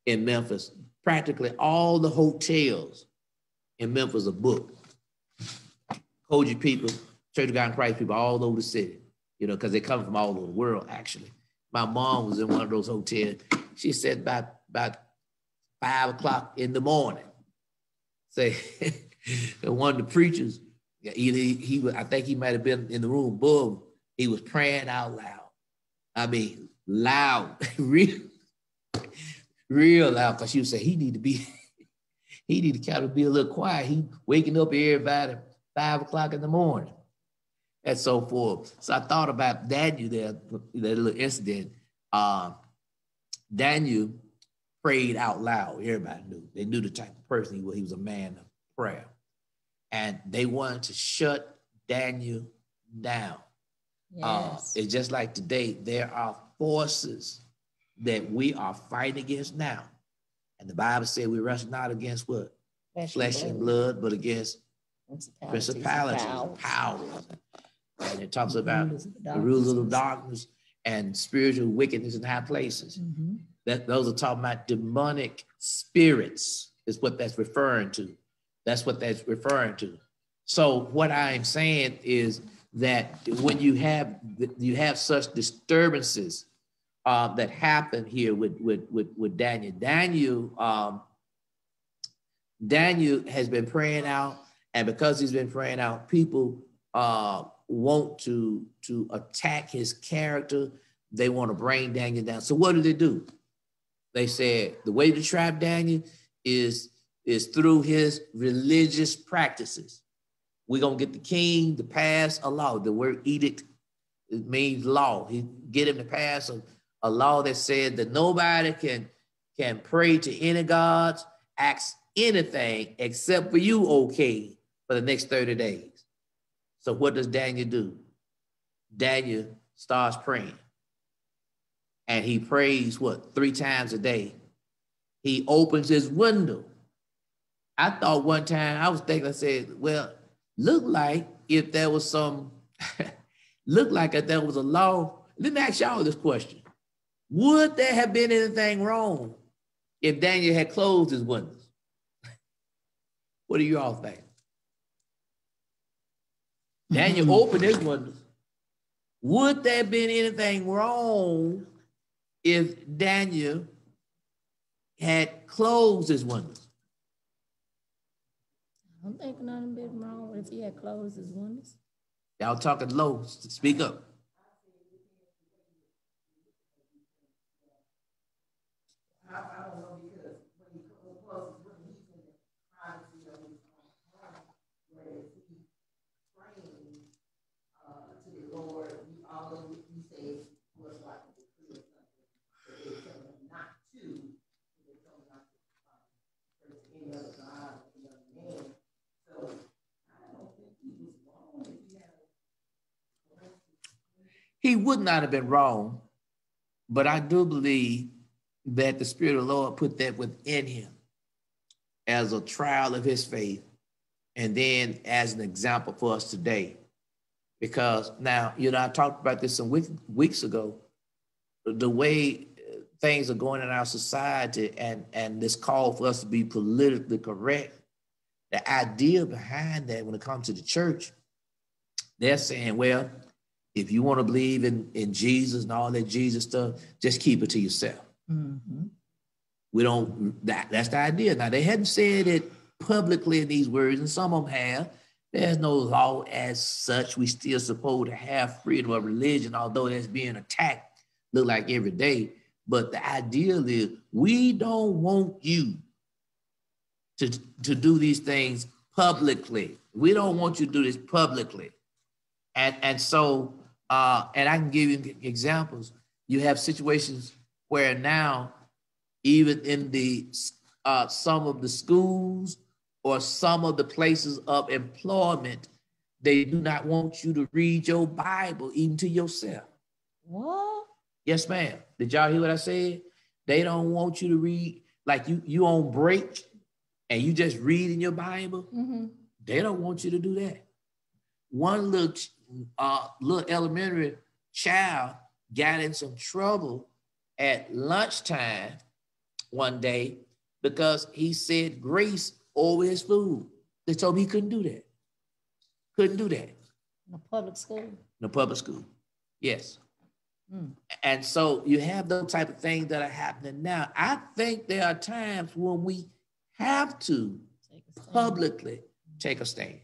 in Memphis, practically all the hotels in Memphis are booked. COGIC people, Church of God in Christ people, all over the city, you know, because they come from all over the world, actually. My mom was in one of those hotels. She said about, about five o'clock in the morning. Say, *laughs* one of the preachers, either he, he I think he might have been in the room above, he was praying out loud. I mean, loud, *laughs* real, real loud, because she would say, he need to be, *laughs* he need to kind of be a little quiet. He waking up everybody five o'clock in the morning and so forth. So I thought about Daniel there, that little incident. Uh, Daniel prayed out loud. Everybody knew. They knew the type of person he was. He was a man of prayer. And they wanted to shut Daniel down. Uh, Yes. it's just like today, there are forces that we are fighting against now. And the Bible said we wrestle not against what? Flesh and blood, but against principalities, and powers. And it talks about the rulers of darkness and spiritual wickedness in high places. Mhm. That those are talking about demonic spirits, is what that's referring to. That's what that's referring to. So what I'm saying is that when you have you have such disturbances uh, that happen here with with with, with Daniel, Daniel um, Daniel has been praying out, and because he's been praying out, people uh, want to to attack his character. They want to bring Daniel down. So what do they do? They said the way to trap Daniel is is through his religious practices. We're gonna get the king to pass a law. The word edict it means law. He get him to pass a, a law that said that nobody can can pray to any gods, ask anything except for you, okay, for the next 30 days. So what does Daniel do? Daniel starts praying. And he prays what three times a day. He opens his window. I thought one time I was thinking, I said, well, look like if there was some, *laughs* look like if there was a law. Let me ask y'all this question. Would there have been anything wrong if Daniel had closed his windows? *laughs* What do you all think? Daniel hmm. opened his windows. Would there have been anything wrong if Daniel had closed his windows? I don't think nothing been wrong if he had closed his windows. Y'all talking low. Speak up. I, I don't know because when he closes, when he's in the privacy of his own home, whereas he praying, uh, to the Lord, we, although we say it was like a decree or something, but they tell him not to, they tell him not to, uh, pray to any other God or any other man. So I don't think he was wrong if he had a He would not have been wrong, but I do believe that the Spirit of the Lord put that within him as a trial of his faith and then as an example for us today. Because now, you know, I talked about this some week, weeks ago. The way things are going in our society and, and this call for us to be politically correct, the idea behind that when it comes to the church, they're saying, well, if you want to believe in, in Jesus and all that Jesus stuff, just keep it to yourself. Mm-hmm. We don't, that, that's the idea. Now, they hadn't said it publicly in these words, and some of them have. There's no law as such. We still supposed to have freedom of religion, although that's being attacked, look like every day. But the ideal is we don't want you to, to do these things publicly. We don't want you to do this publicly. And, and so, uh, and I can give you examples. You have situations where now, even in the uh, some of the schools or some of the places of employment, they do not want you to read your Bible even to yourself. What? Yes, ma'am. Did y'all hear what I said? They don't want you to read like you you on break and you just read in your Bible. Mm-hmm. They don't want you to do that. One little uh, little elementary child got in some trouble at lunchtime one day because he said grace over his food. They told me he couldn't do that. Couldn't do that. In a public school? In a public school. Yes. Mm. And so you have those type of things that are happening now. I think there are times when we have to take publicly take a stand,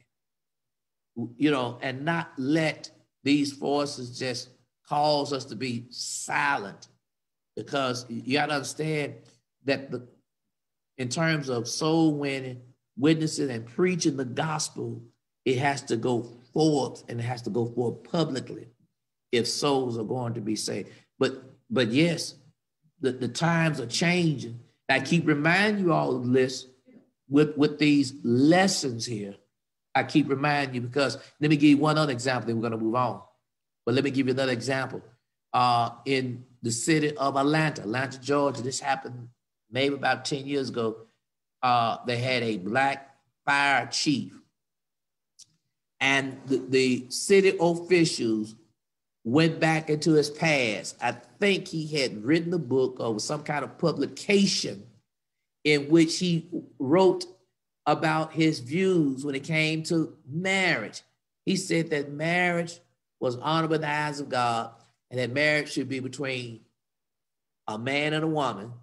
you know, and not let these forces just cause us to be silent because you got to understand that the in terms of soul winning, witnessing, and preaching the gospel, it has to go forth and it has to go forth publicly if souls are going to be saved. But but yes, the, the times are changing. I keep reminding you all of this with, with these lessons here. I keep reminding you because let me give you one other example, then we're going to move on. But let me give you another example. Uh, in the city of Atlanta, Atlanta, Georgia, this happened maybe about 10 years ago. Uh, they had a black fire chief. And the, the city officials went back into his past. I think he had written a book or some kind of publication in which he wrote about his views when it came to marriage. He said that marriage was honorable in the eyes of God and that marriage should be between a man and a woman,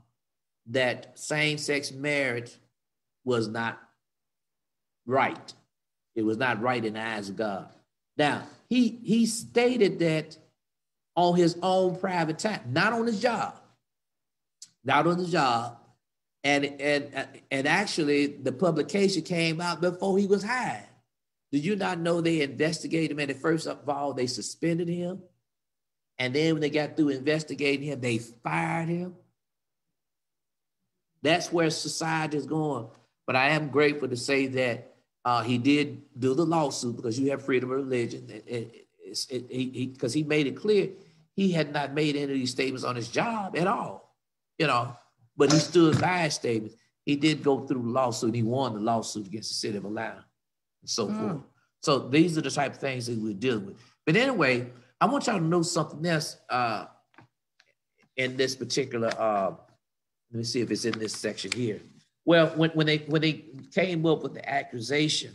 that same sex marriage was not right. It was not right in the eyes of God. Now, he he stated that on his own private time, not on his job, not on the job, and and and actually the publication came out before he was hired. Did you not know they investigated him? And at first of all, they suspended him, and then when they got through investigating him, they fired him. That's where society is going. But I am grateful to say that uh, he did do the lawsuit because you have freedom of religion. Because it, it, he, he made it clear he had not made any of these statements on his job at all, you know. But he stood by his statements. He did go through the lawsuit. He won the lawsuit against the city of Atlanta and so mm. forth. So these are the type of things that we're dealing with. But anyway, I want y'all to know something else uh, in this particular. Uh, let me see if it's in this section here. Well, when, when they when they came up with the accusation,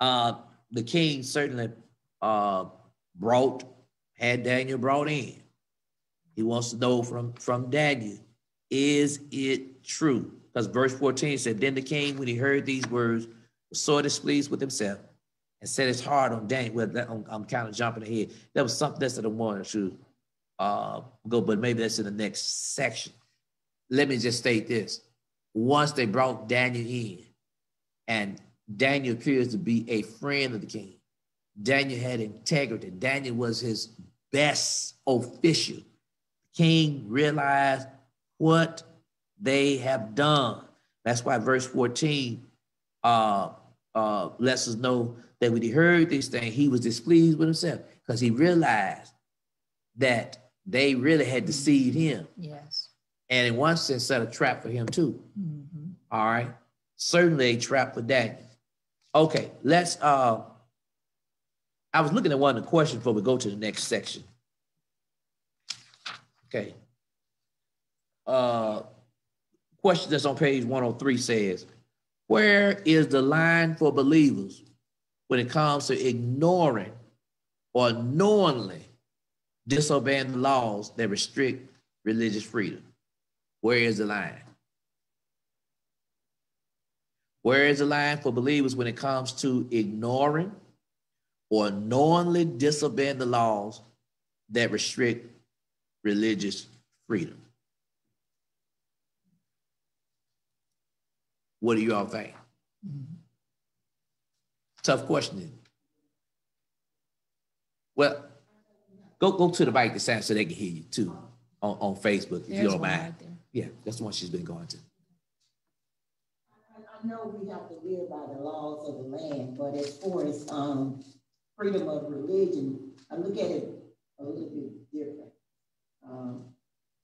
uh, the king certainly uh, brought had Daniel brought in. He wants to know from from Daniel, is it true? Because verse 14 said, Then the king, when he heard these words, was sore displeased with himself and set his heart on Daniel. Well, that, I'm, I'm, kind of jumping ahead. That was something that's that I wanted to uh, go, but maybe that's in the next section let me just state this. Once they brought Daniel in, and Daniel appears to be a friend of the king, Daniel had integrity. Daniel was his best official. King realized what they have done. That's why verse 14 uh, uh, lets us know that when he heard these things, he was displeased with himself because he realized that they really had deceived him. Yes and in one sense set a trap for him too. Mm-hmm. All right. Certainly a trap for Daniel. Okay, let's uh I was looking at one of the questions before we go to the next section. Okay. Uh question that's on page 103 says, where is the line for believers when it comes to ignoring or knowingly disobeying the laws that restrict religious freedom? Where is the line? Where is the line for believers when it comes to ignoring or knowingly disobeying the laws that restrict religious freedom? What do you all think? Mm-hmm. Tough question. Well, go go to the bike to sound so they can hear you too on, on Facebook if you don't mind. Right yeah, that's the one she's been going to. I know we have to live by the laws of the land, but as far as um, freedom of religion, I look at it a little bit different. Um,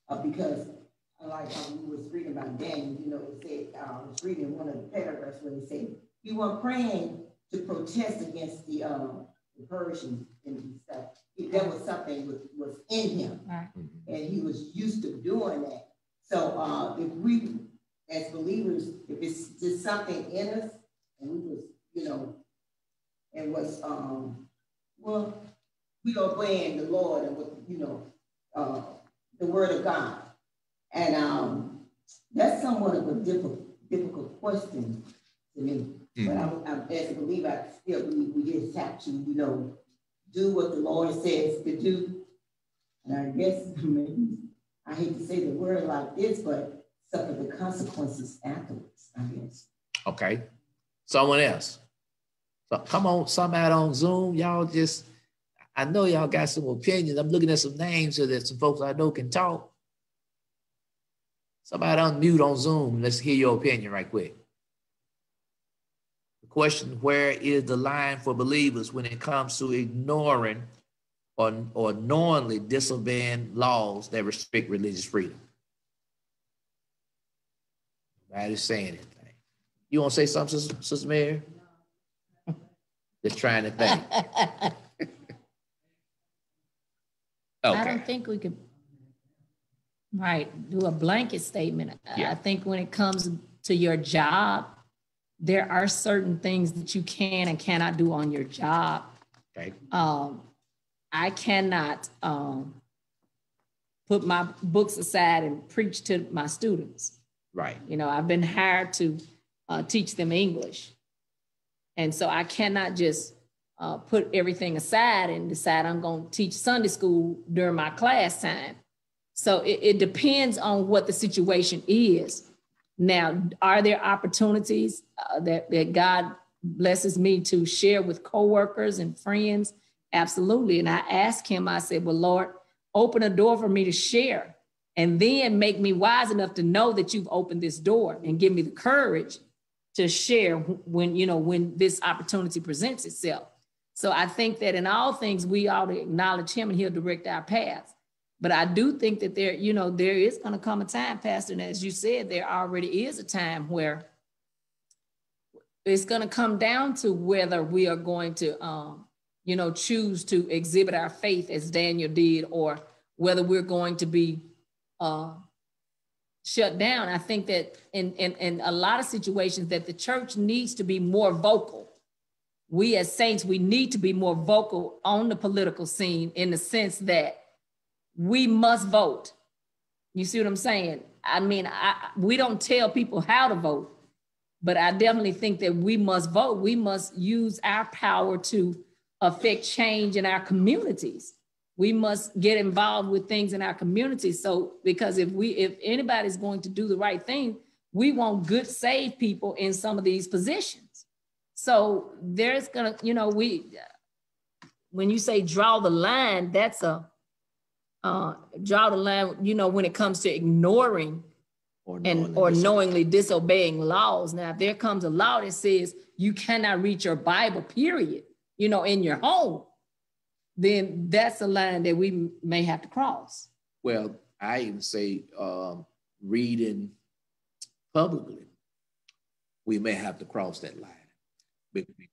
uh, because like um, we was reading about Daniel, you know, it said, uh, I was reading one of the paragraphs where it said, you were praying to protest against the, um, the Persians and stuff. That was something was, was in him. Right. And he was used to doing that. So uh, if we, as believers, if it's just something in us, and we was, you know, and was, um, well, we obeying the Lord and what, you know, uh, the word of God. And um, that's somewhat of a difficult, difficult question to me. Mm. But I'm, I'm, as a believer, I still believe we just have to, you know, do what the Lord says to do. And I guess *laughs* I hate to say the word like this, but suffer the consequences afterwards, I guess. Okay. Someone else. So come on, some out on Zoom. Y'all just, I know y'all got some opinions. I'm looking at some names so that some folks I know can talk. Somebody unmute on Zoom. Let's hear your opinion right quick. The question, where is the line for believers when it comes to ignoring or, or knowingly disobeying laws that restrict religious freedom? Nobody's saying anything. You want to say something, Sister, Mary? Just trying to think. *laughs* okay. I don't think we could Right. Do a blanket statement. Yeah. I think when it comes to your job, there are certain things that you can and cannot do on your job. Okay. Um, I cannot um, put my books aside and preach to my students. Right. You know, I've been hired to uh, teach them English. And so I cannot just uh, put everything aside and decide I'm going to teach Sunday school during my class time. So it, it depends on what the situation is. Now, are there opportunities uh, that, that God blesses me to share with coworkers and friends? Absolutely. And I asked him, I said, Well, Lord, open a door for me to share and then make me wise enough to know that you've opened this door and give me the courage to share when, you know, when this opportunity presents itself. So I think that in all things, we ought to acknowledge him and he'll direct our paths. But I do think that there, you know, there is going to come a time, Pastor, and as you said, there already is a time where it's going to come down to whether we are going to, um, you know, choose to exhibit our faith as Daniel did, or whether we're going to be uh, shut down. I think that in, in, in a lot of situations that the church needs to be more vocal. We as saints, we need to be more vocal on the political scene in the sense that we must vote. You see what I'm saying? I mean, I, we don't tell people how to vote, but I definitely think that we must vote. We must use our power to affect change in our communities. We must get involved with things in our communities. So, because if we, if anybody's going to do the right thing, we want good, saved people in some of these positions. So there's gonna, you know, we, when you say draw the line, that's a uh, draw the line, you know, when it comes to ignoring or and or knowingly disobeying laws. Now, if there comes a law that says you cannot read your Bible, period, you know, in your home, then that's a line that we may have to cross. Well, I even say um, reading publicly. we may have to cross that line.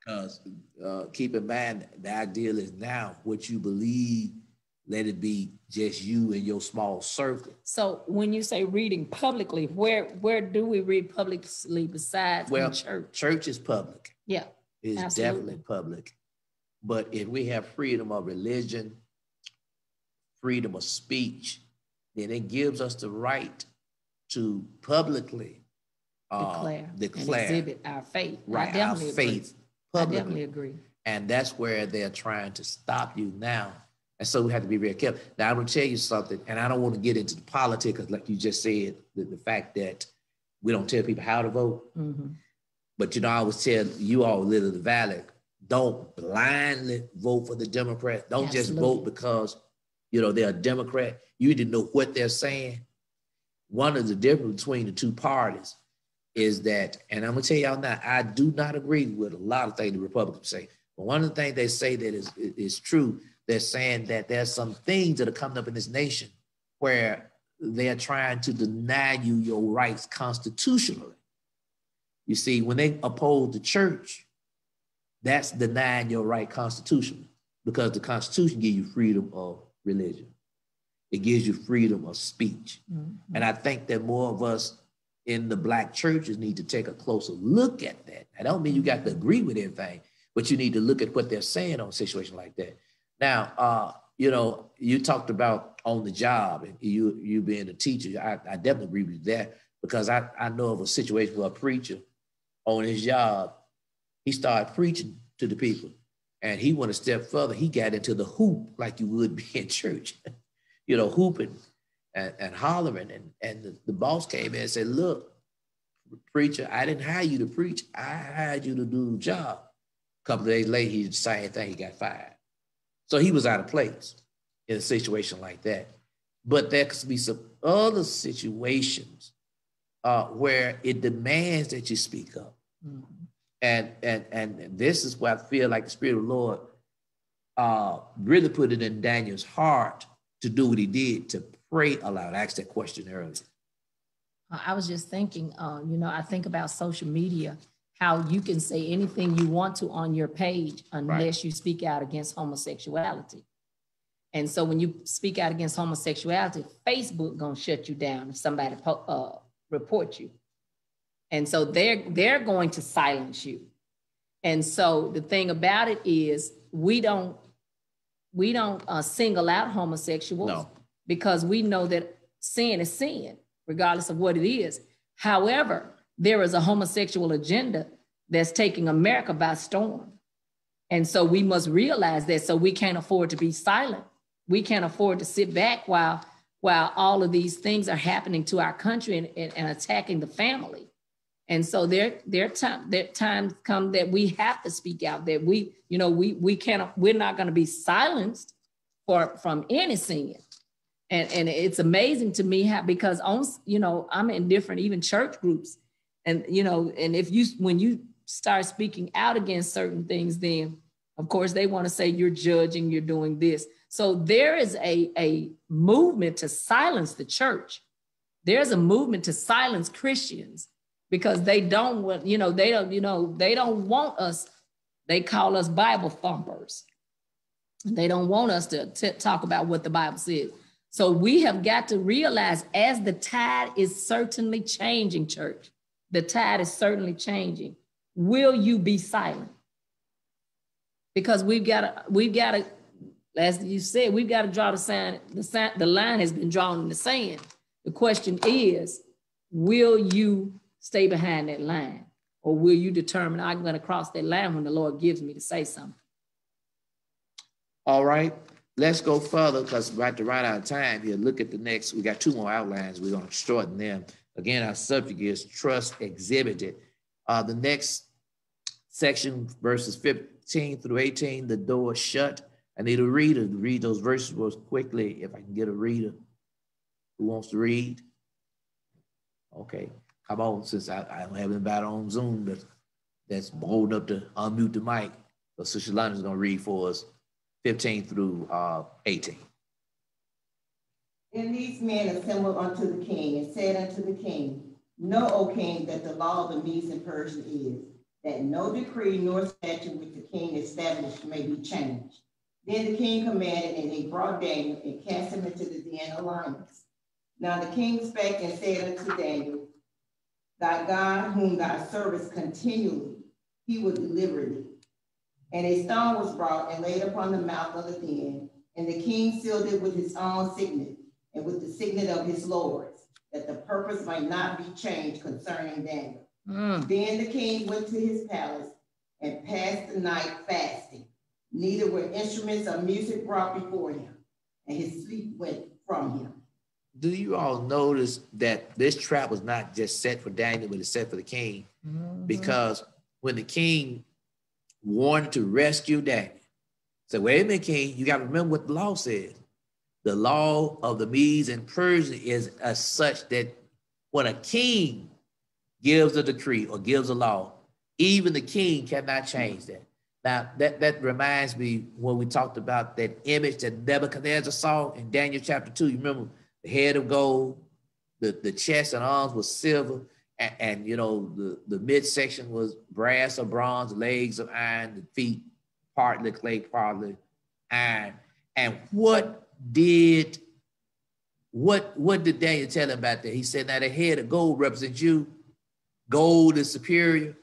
Because uh, keep in mind, the ideal is now what you believe, let it be just you and your small circle. So when you say reading publicly, where where do we read publicly besides Well, church? Church is public. Yeah, It's Absolutely. definitely public. But if we have freedom of religion, freedom of speech, then it gives us the right to publicly uh, declare, declare exhibit our faith. Right, our definitely faith I publicly. definitely agree. And that's where they're trying to stop you now. And so we have to be very careful. Now, I'm going to tell you something, and I don't want to get into the politics, like you just said, the, the fact that we don't tell people how to vote. Mhm. But you know, I always tell you all the valley, don't blindly vote for the Democrat. Don't just vote because you know they're a Democrat. You need to know what they're saying. One of the difference between the two parties is that, and I'm gonna tell y'all now, I do not agree with a lot of things the Republicans say. But one of the things they say that is is true, they're saying that there's some things that are coming up in this nation where they're trying to deny you your rights constitutionally. You see, when they oppose the church, that's denying your right constitutionally because the Constitution gives you freedom of religion. It gives you freedom of speech. Mhm. And I think that more of us in the black churches need to take a closer look at that. I don't mean you got to agree with everything, but you need to look at what they're saying on a situation like that. Now, uh, you know, you talked about on the job and you you being a teacher. I, I definitely agree with that because I, I know of a situation where a preacher on his job, he started preaching to the people. And he went a step further. He got into the hoop like you would be in church, *laughs* you know, hooping and, and hollering. And, and the, the boss came in and said, Look, preacher, I didn't hire you to preach. I hired you to do the job. A couple of days later, he did the same thing. He got fired. So he was out of place in a situation like that. But there could be some other situations uh, where it demands that you speak up. Mhm. And, and, and this is where I feel like the Spirit of the Lord uh, really put it in Daniel's heart to do what he did, to pray aloud. I asked that question earlier. Uh, I was just thinking, uh, you know, I think about social media, how you can say anything you want to on your page unless you speak out against homosexuality. And so when you speak out against homosexuality, Facebook gonna shut you down if somebody po- uh, report you. And so they're they're going to silence you. And so the thing about it is we don't we don't uh, single out homosexuals No. Because we know that sin is sin, regardless of what it is. However, there is a homosexual agenda that's taking America by storm. And so we must realize that so we can't afford to be silent. We can't afford to sit back while while all of these things are happening to our country and, and, and attacking the family. And so there, there time there times come that we have to speak out, that we, you know, we we can't, we're not going to be silenced for from any sin. And and it's amazing to me how because on you know, I'm in different even church groups. And you know, and if you when you start speaking out against certain things, then of course they want to say you're judging, you're doing this. So there is a, a movement to silence the church. There's a movement to silence Christians because they don't want, you know, they don't, you know, they don't want us, they call us Bible thumpers. They don't want us to t- talk about what the Bible says. So we have got to realize as the tide is certainly changing, church, the tide is certainly changing. Will you be silent? Because we've got to, we've got to, as you said, we've got to draw the sign, the sign, the line has been drawn in the sand. The question is, will you stay behind that line? Or will you determine I'm going to cross that line when the Lord gives me to say something? All right, let's go further because we're about to run out of time here. Look at the next. We got two more outlines. We're going to shorten them. Again, our subject is trust exhibited. Uh, the next section, verses 15 through 18, the door shut. I need a reader to read those verses real quickly if I can get a reader who wants to read. Okay, come on, since I, I don't have anybody on Zoom that, that's bold enough to unmute the mic. So Sister going to read for us 15 through uh, 18. Then these men assembled unto the king and said unto the king, Know, O king, that the law of the Medes and Persians is that no decree nor statute which the king established may be changed. Then the king commanded, and they brought Daniel and cast him into the den of lions. Now the king spake and said unto Daniel, Thy God, whom thou service continually, he will deliver thee. And a stone was brought and laid upon the mouth of the den, and the king sealed it with his own signet and with the signet of his lords, that the purpose might not be changed concerning Daniel. Mm. Then the king went to his palace and passed the night fasting. Neither were instruments of music brought before him, and his sleep went from him. Do you all notice that this trap was not just set for Daniel, but it's set for the king? Mm-hmm. Because when the king wanted to rescue Daniel, said, wait a minute, king, you got to remember what the law says. The law of the Medes and Persians is as such that when a king gives a decree or gives a law, even the king cannot change that. Now, that, that reminds me when we talked about that image that Nebuchadnezzar saw in Daniel chapter 2. You remember the head of gold, the, the chest and arms was silver, and, and you know, the, the midsection was brass or bronze, legs of iron, the feet partly clay, partly iron. And what did what what did Daniel tell him about that? He said, Now the head of gold represents you, gold is superior.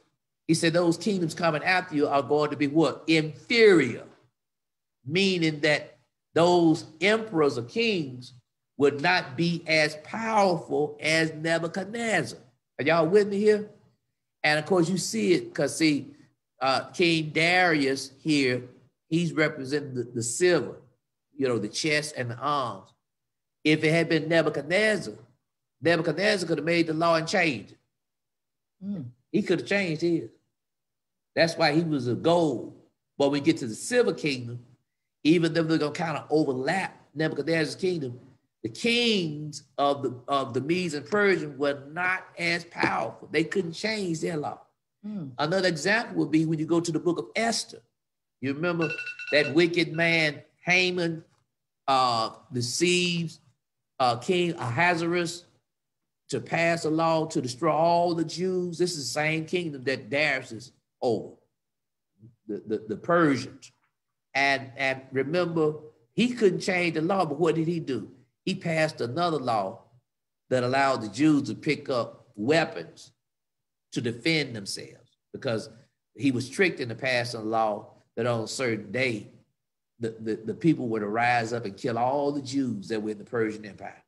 He said, Those kingdoms coming after you are going to be what? Inferior, meaning that those emperors or kings would not be as powerful as Nebuchadnezzar. Are y'all with me here? And of course, you see it because, see, uh, King Darius here, he's representing the, the silver, you know, the chest and the arms. If it had been Nebuchadnezzar, Nebuchadnezzar could have made the law and changed it. Mm. He could have changed his. That's why he was a gold. But when we get to the silver kingdom, even though they're gonna kind of overlap Nebuchadnezzar's kingdom, the kings of the of the Medes and Persians were not as powerful. They couldn't change their law. Mm. Another example would be when you go to the book of Esther. You remember that wicked man Haman uh, deceives uh, King Ahasuerus to pass a law to destroy all the Jews. This is the same kingdom that Darius is over, the, the, the Persians. And, and remember, he couldn't change the law, but what did he do? He passed another law that allowed the Jews to pick up weapons to defend themselves because he was tricked into passing a law that on a certain day, the, the, the people were to rise up and kill all the Jews that were in the Persian Empire.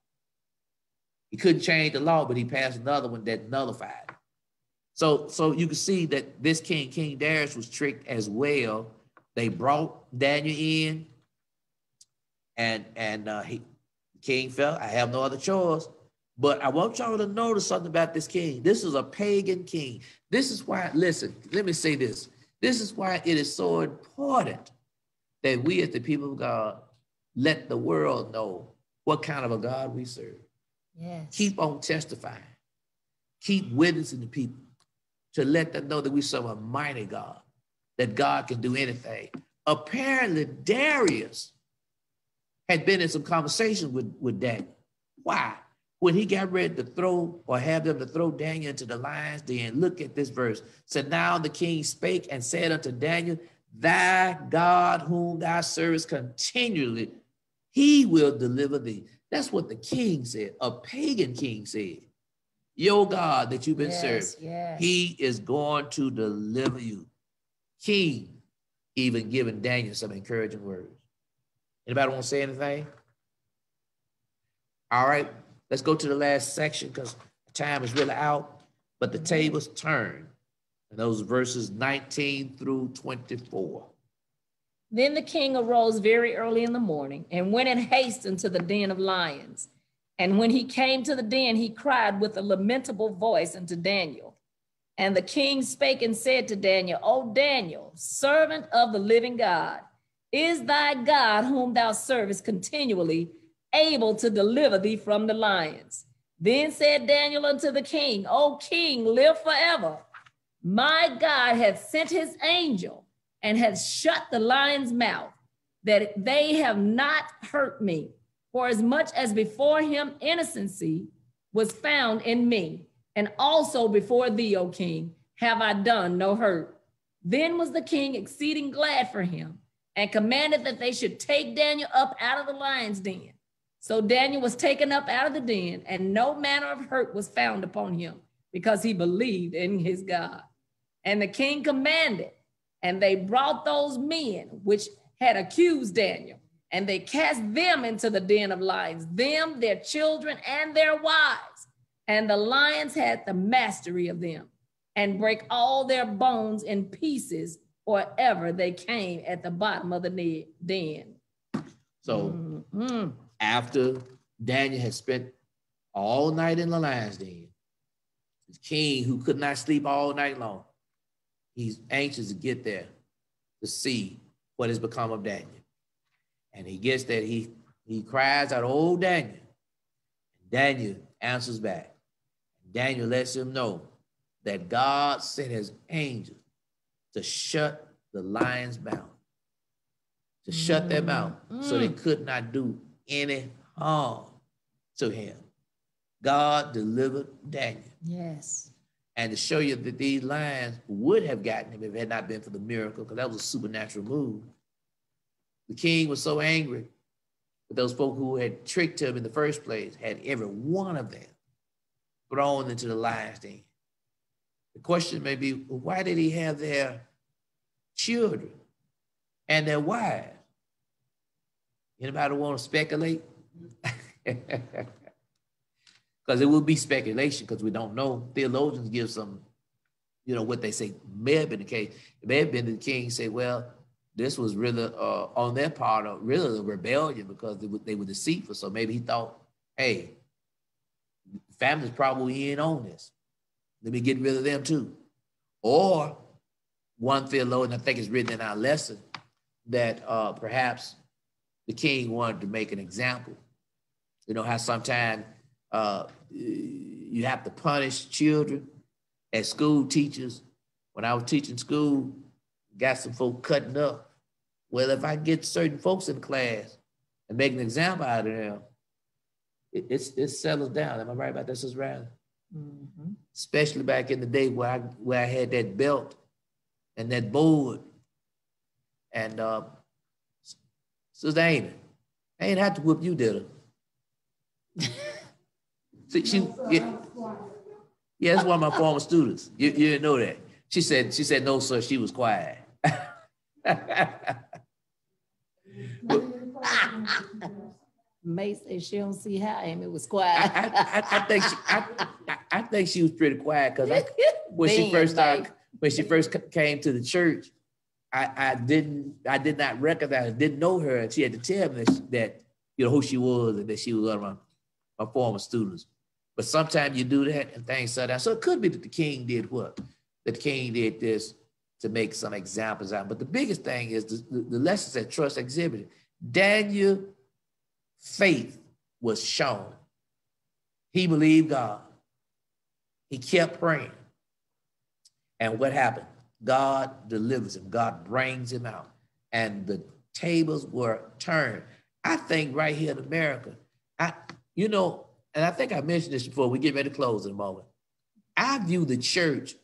He couldn't change the law, but he passed another one that nullified it. So, so you can see that this king, King Darius, was tricked as well. They brought Daniel in, and and uh, he king felt, I have no other choice. But I want y'all to notice something about this king. This is a pagan king. This is why, listen, let me say this. This is why it is so important that we, as the people of God, let the world know what kind of a God we serve. Yes. Keep on testifying. Keep witnessing the people to let them know that we serve a mighty God, that God can do anything. Apparently, Darius had been in some conversations with, with Daniel. Why? When he got ready to throw or have them to throw Daniel into the lions, then look at this verse. So now the king spake and said unto Daniel, Thy God, whom thou servest continually, he will deliver thee. That's what the king said, a pagan king said. Your God that you've been yes, serving, yes. he is going to deliver you. King even giving Daniel some encouraging words. Anybody want to say anything? All right, let's go to the last section because time is really out, but the tables turn. And those verses 19 through 24. Then the king arose very early in the morning and went in haste into the den of lions. And when he came to the den, he cried with a lamentable voice unto Daniel. And the king spake and said to Daniel, O Daniel, servant of the living God, is thy God, whom thou servest continually, able to deliver thee from the lions? Then said Daniel unto the king, O king, live forever. My God hath sent his angel and hath shut the lion's mouth, that they have not hurt me. For as much as before him innocency was found in me, And also before thee, O king, have I done no hurt. Then was the king exceeding glad for him and commanded that they should take Daniel up out of the lion's den. So Daniel was taken up out of the den, and no manner of hurt was found upon him because he believed in his God. And the king commanded, and they brought those men which had accused Daniel, and they cast them into the den of lions, them, their children, and their wives. And the lions had the mastery of them and break all their bones in pieces or ever they came at the bottom of the den. So mm-hmm. after Daniel had spent all night in the lion's den, the king who could not sleep all night long, he's anxious to get there to see what has become of Daniel. And he gets there, he, he cries out, Oh, Daniel. Daniel answers back. Daniel lets him know that God sent his angel to shut the lion's mouth, to shut their mouth mm. so they mm. could not do any harm to him. God delivered Daniel. Yes. And to show you that these lions would have gotten him if it had not been for the miracle, because that was a supernatural move. The king was so angry with those folk who had tricked him in the first place, had every one of them thrown into the lion's den. The question may be, why did he have their children and their wives? Anybody want to speculate? *laughs* Because it will be speculation because we don't know. Theologians give some, you know, what they say may have been the case. It may have been the king say, well, this was really uh, on their part, of really a rebellion because they were, they were deceitful. So maybe he thought, hey, family's probably in on this. Let me get rid of them too. Or one theologian, I think it's written in our lesson, that uh, perhaps the king wanted to make an example. You know how sometimes uh, you have to punish children as school teachers. When I was teaching school, got some folk cutting up. Well, if I get certain folks in class and make an example out of them, it, it's, it settles down. Am I right about this, Sister Riley? Mm-hmm. Especially back in the day where I where I had that belt and that board. And uh, Sister Amy, I ain't have to whip you, did her? *laughs* See, she, yeah, yeah, that's one of my former students. You, you didn't know that. She said, she said, no, sir, she was quiet. *laughs* May said she don't see how Amy was quiet. I, I, I think she, I, I, think she was pretty quiet because *laughs* when she first started, when she first came to the church, I, I didn't I did not recognize, didn't know her, and she had to tell me that, she, that you know who she was and that she was one of my, my former students. But sometimes you do that and things settle down. So it could be that the king did what? That the king did this to make some examples out. But the biggest thing is the, the, the lessons that trust exhibited. Daniel faith was shown. He believed God. He kept praying. And what happened? God delivers him. God brings him out. And the tables were turned. I think right here in America, I, you know, and I think I mentioned this before, we get ready to close in a moment. I view the church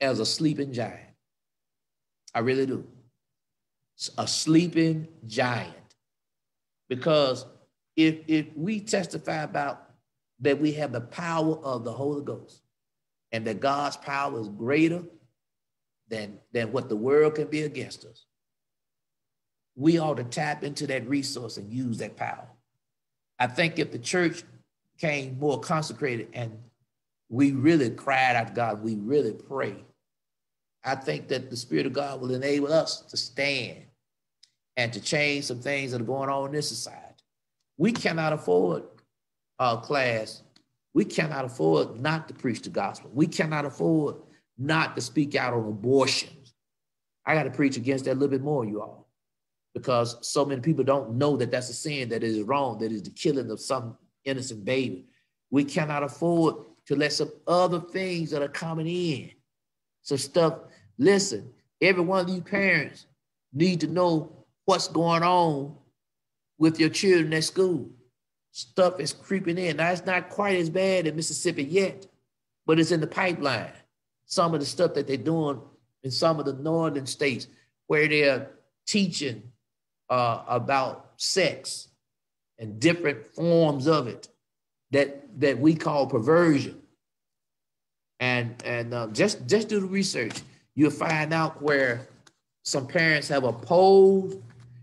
as a sleeping giant. I really do. A sleeping giant. Because if if we testify about that we have the power of the Holy Ghost and that God's power is greater than, than what the world can be against us, we ought to tap into that resource and use that power. I think if the church came more consecrated and we really cried out to God, we really prayed, I think that the Spirit of God will enable us to stand and to change some things that are going on in this society. We cannot afford a class. We cannot afford not to preach the gospel. We cannot afford not to speak out on abortions. I got to preach against that a little bit more, you all, because so many people don't know that that's a sin, that is wrong, that is the killing of some innocent baby. We cannot afford to let some other things that are coming in. So stuff, listen, every one of you parents need to know what's going on with your children at school. Stuff is creeping in. Now, it's not quite as bad in Mississippi yet, but it's in the pipeline. Some of the stuff that they're doing in some of the northern states where they're teaching uh, about sex and different forms of it that that we call perversion. And and uh, just just do the research. You'll find out where some parents have opposed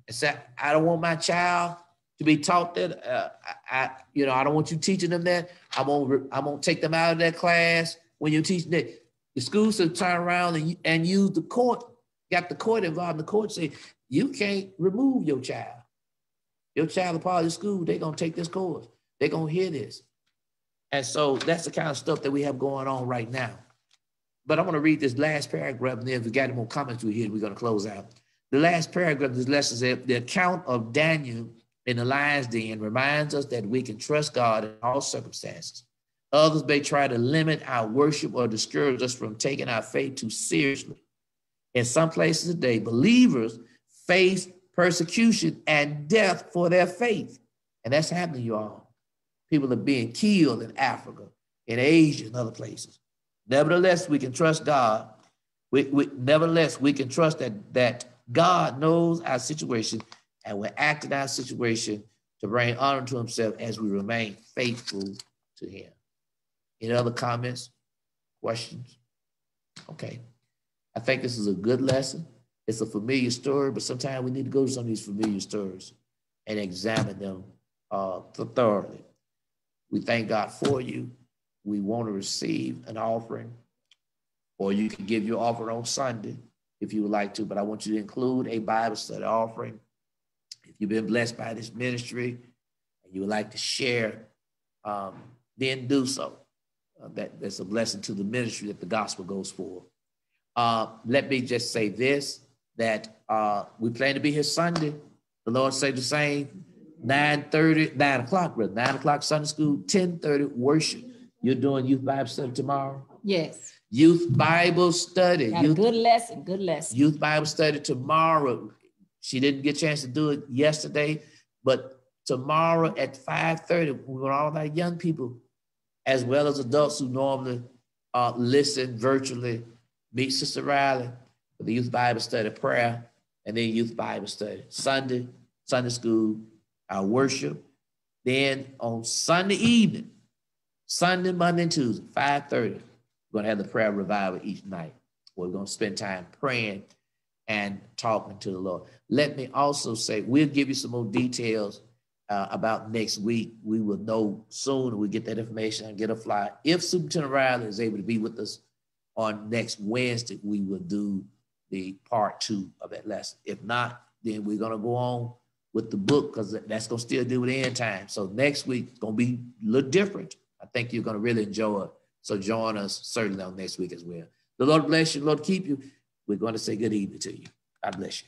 and said, "I don't want my child to be taught that. Uh, I, I, you know, I don't want you teaching them that. I'm gonna I'm gonna take them out of that class when you're teaching that." The schools have turn around and, and use the court, got the court involved. The court say you can't remove your child. Your child a part of the school. They're gonna take this course. They're gonna hear this. And so that's the kind of stuff that we have going on right now. But I'm going to read this last paragraph, and then if we got any more comments we hear, we're going to close out. The last paragraph of this lesson says the account of Daniel in the lion's den reminds us that we can trust God in all circumstances. Others may try to limit our worship or discourage us from taking our faith too seriously. In some places today, believers face persecution and death for their faith. And that's happening, you all. People are being killed in Africa, in Asia, and other places. Nevertheless, we can trust God. We, we, nevertheless, we can trust that, that God knows our situation and will act in our situation to bring honor to himself as we remain faithful to him. Any other comments, questions? Okay. I think this is a good lesson. It's a familiar story, but sometimes we need to go to some of these familiar stories and examine them uh, thoroughly. We thank God for you. We want to receive an offering, or you can give your offering on Sunday if you would like to, but I want you to include a Bible study offering. If you've been blessed by this ministry and you would like to share, um, then do so. Uh, that, that's a blessing to the ministry that the gospel goes for. Uh, let me just say this that uh, we plan to be here Sunday. The Lord say the same. 9 30, 9 o'clock, brother, 9 o'clock Sunday school, 10 30 worship. You're doing youth Bible study tomorrow? Yes. Youth Bible study. Got youth, good lesson, good lesson. Youth Bible study tomorrow. She didn't get a chance to do it yesterday, but tomorrow at 5:30, we want all of our young people, as well as adults who normally uh, listen virtually, meet Sister Riley for the youth Bible study prayer, and then youth Bible study. Sunday, Sunday school, our worship. Then on Sunday evening, Sunday, Monday, and Tuesday, 5:30, we're gonna have the prayer revival each night. We're gonna spend time praying and talking to the Lord. Let me also say, we'll give you some more details uh, about next week. We will know soon. We get that information and get a fly. If Superintendent Riley is able to be with us on next Wednesday, we will do the part two of that lesson. If not, then we're gonna go on with the book because that's gonna still do with end time. So next week gonna be a little different. I think you're gonna really enjoy it. So join us certainly on next week as well. The Lord bless you, Lord keep you. We're going to say good evening to you. God bless you.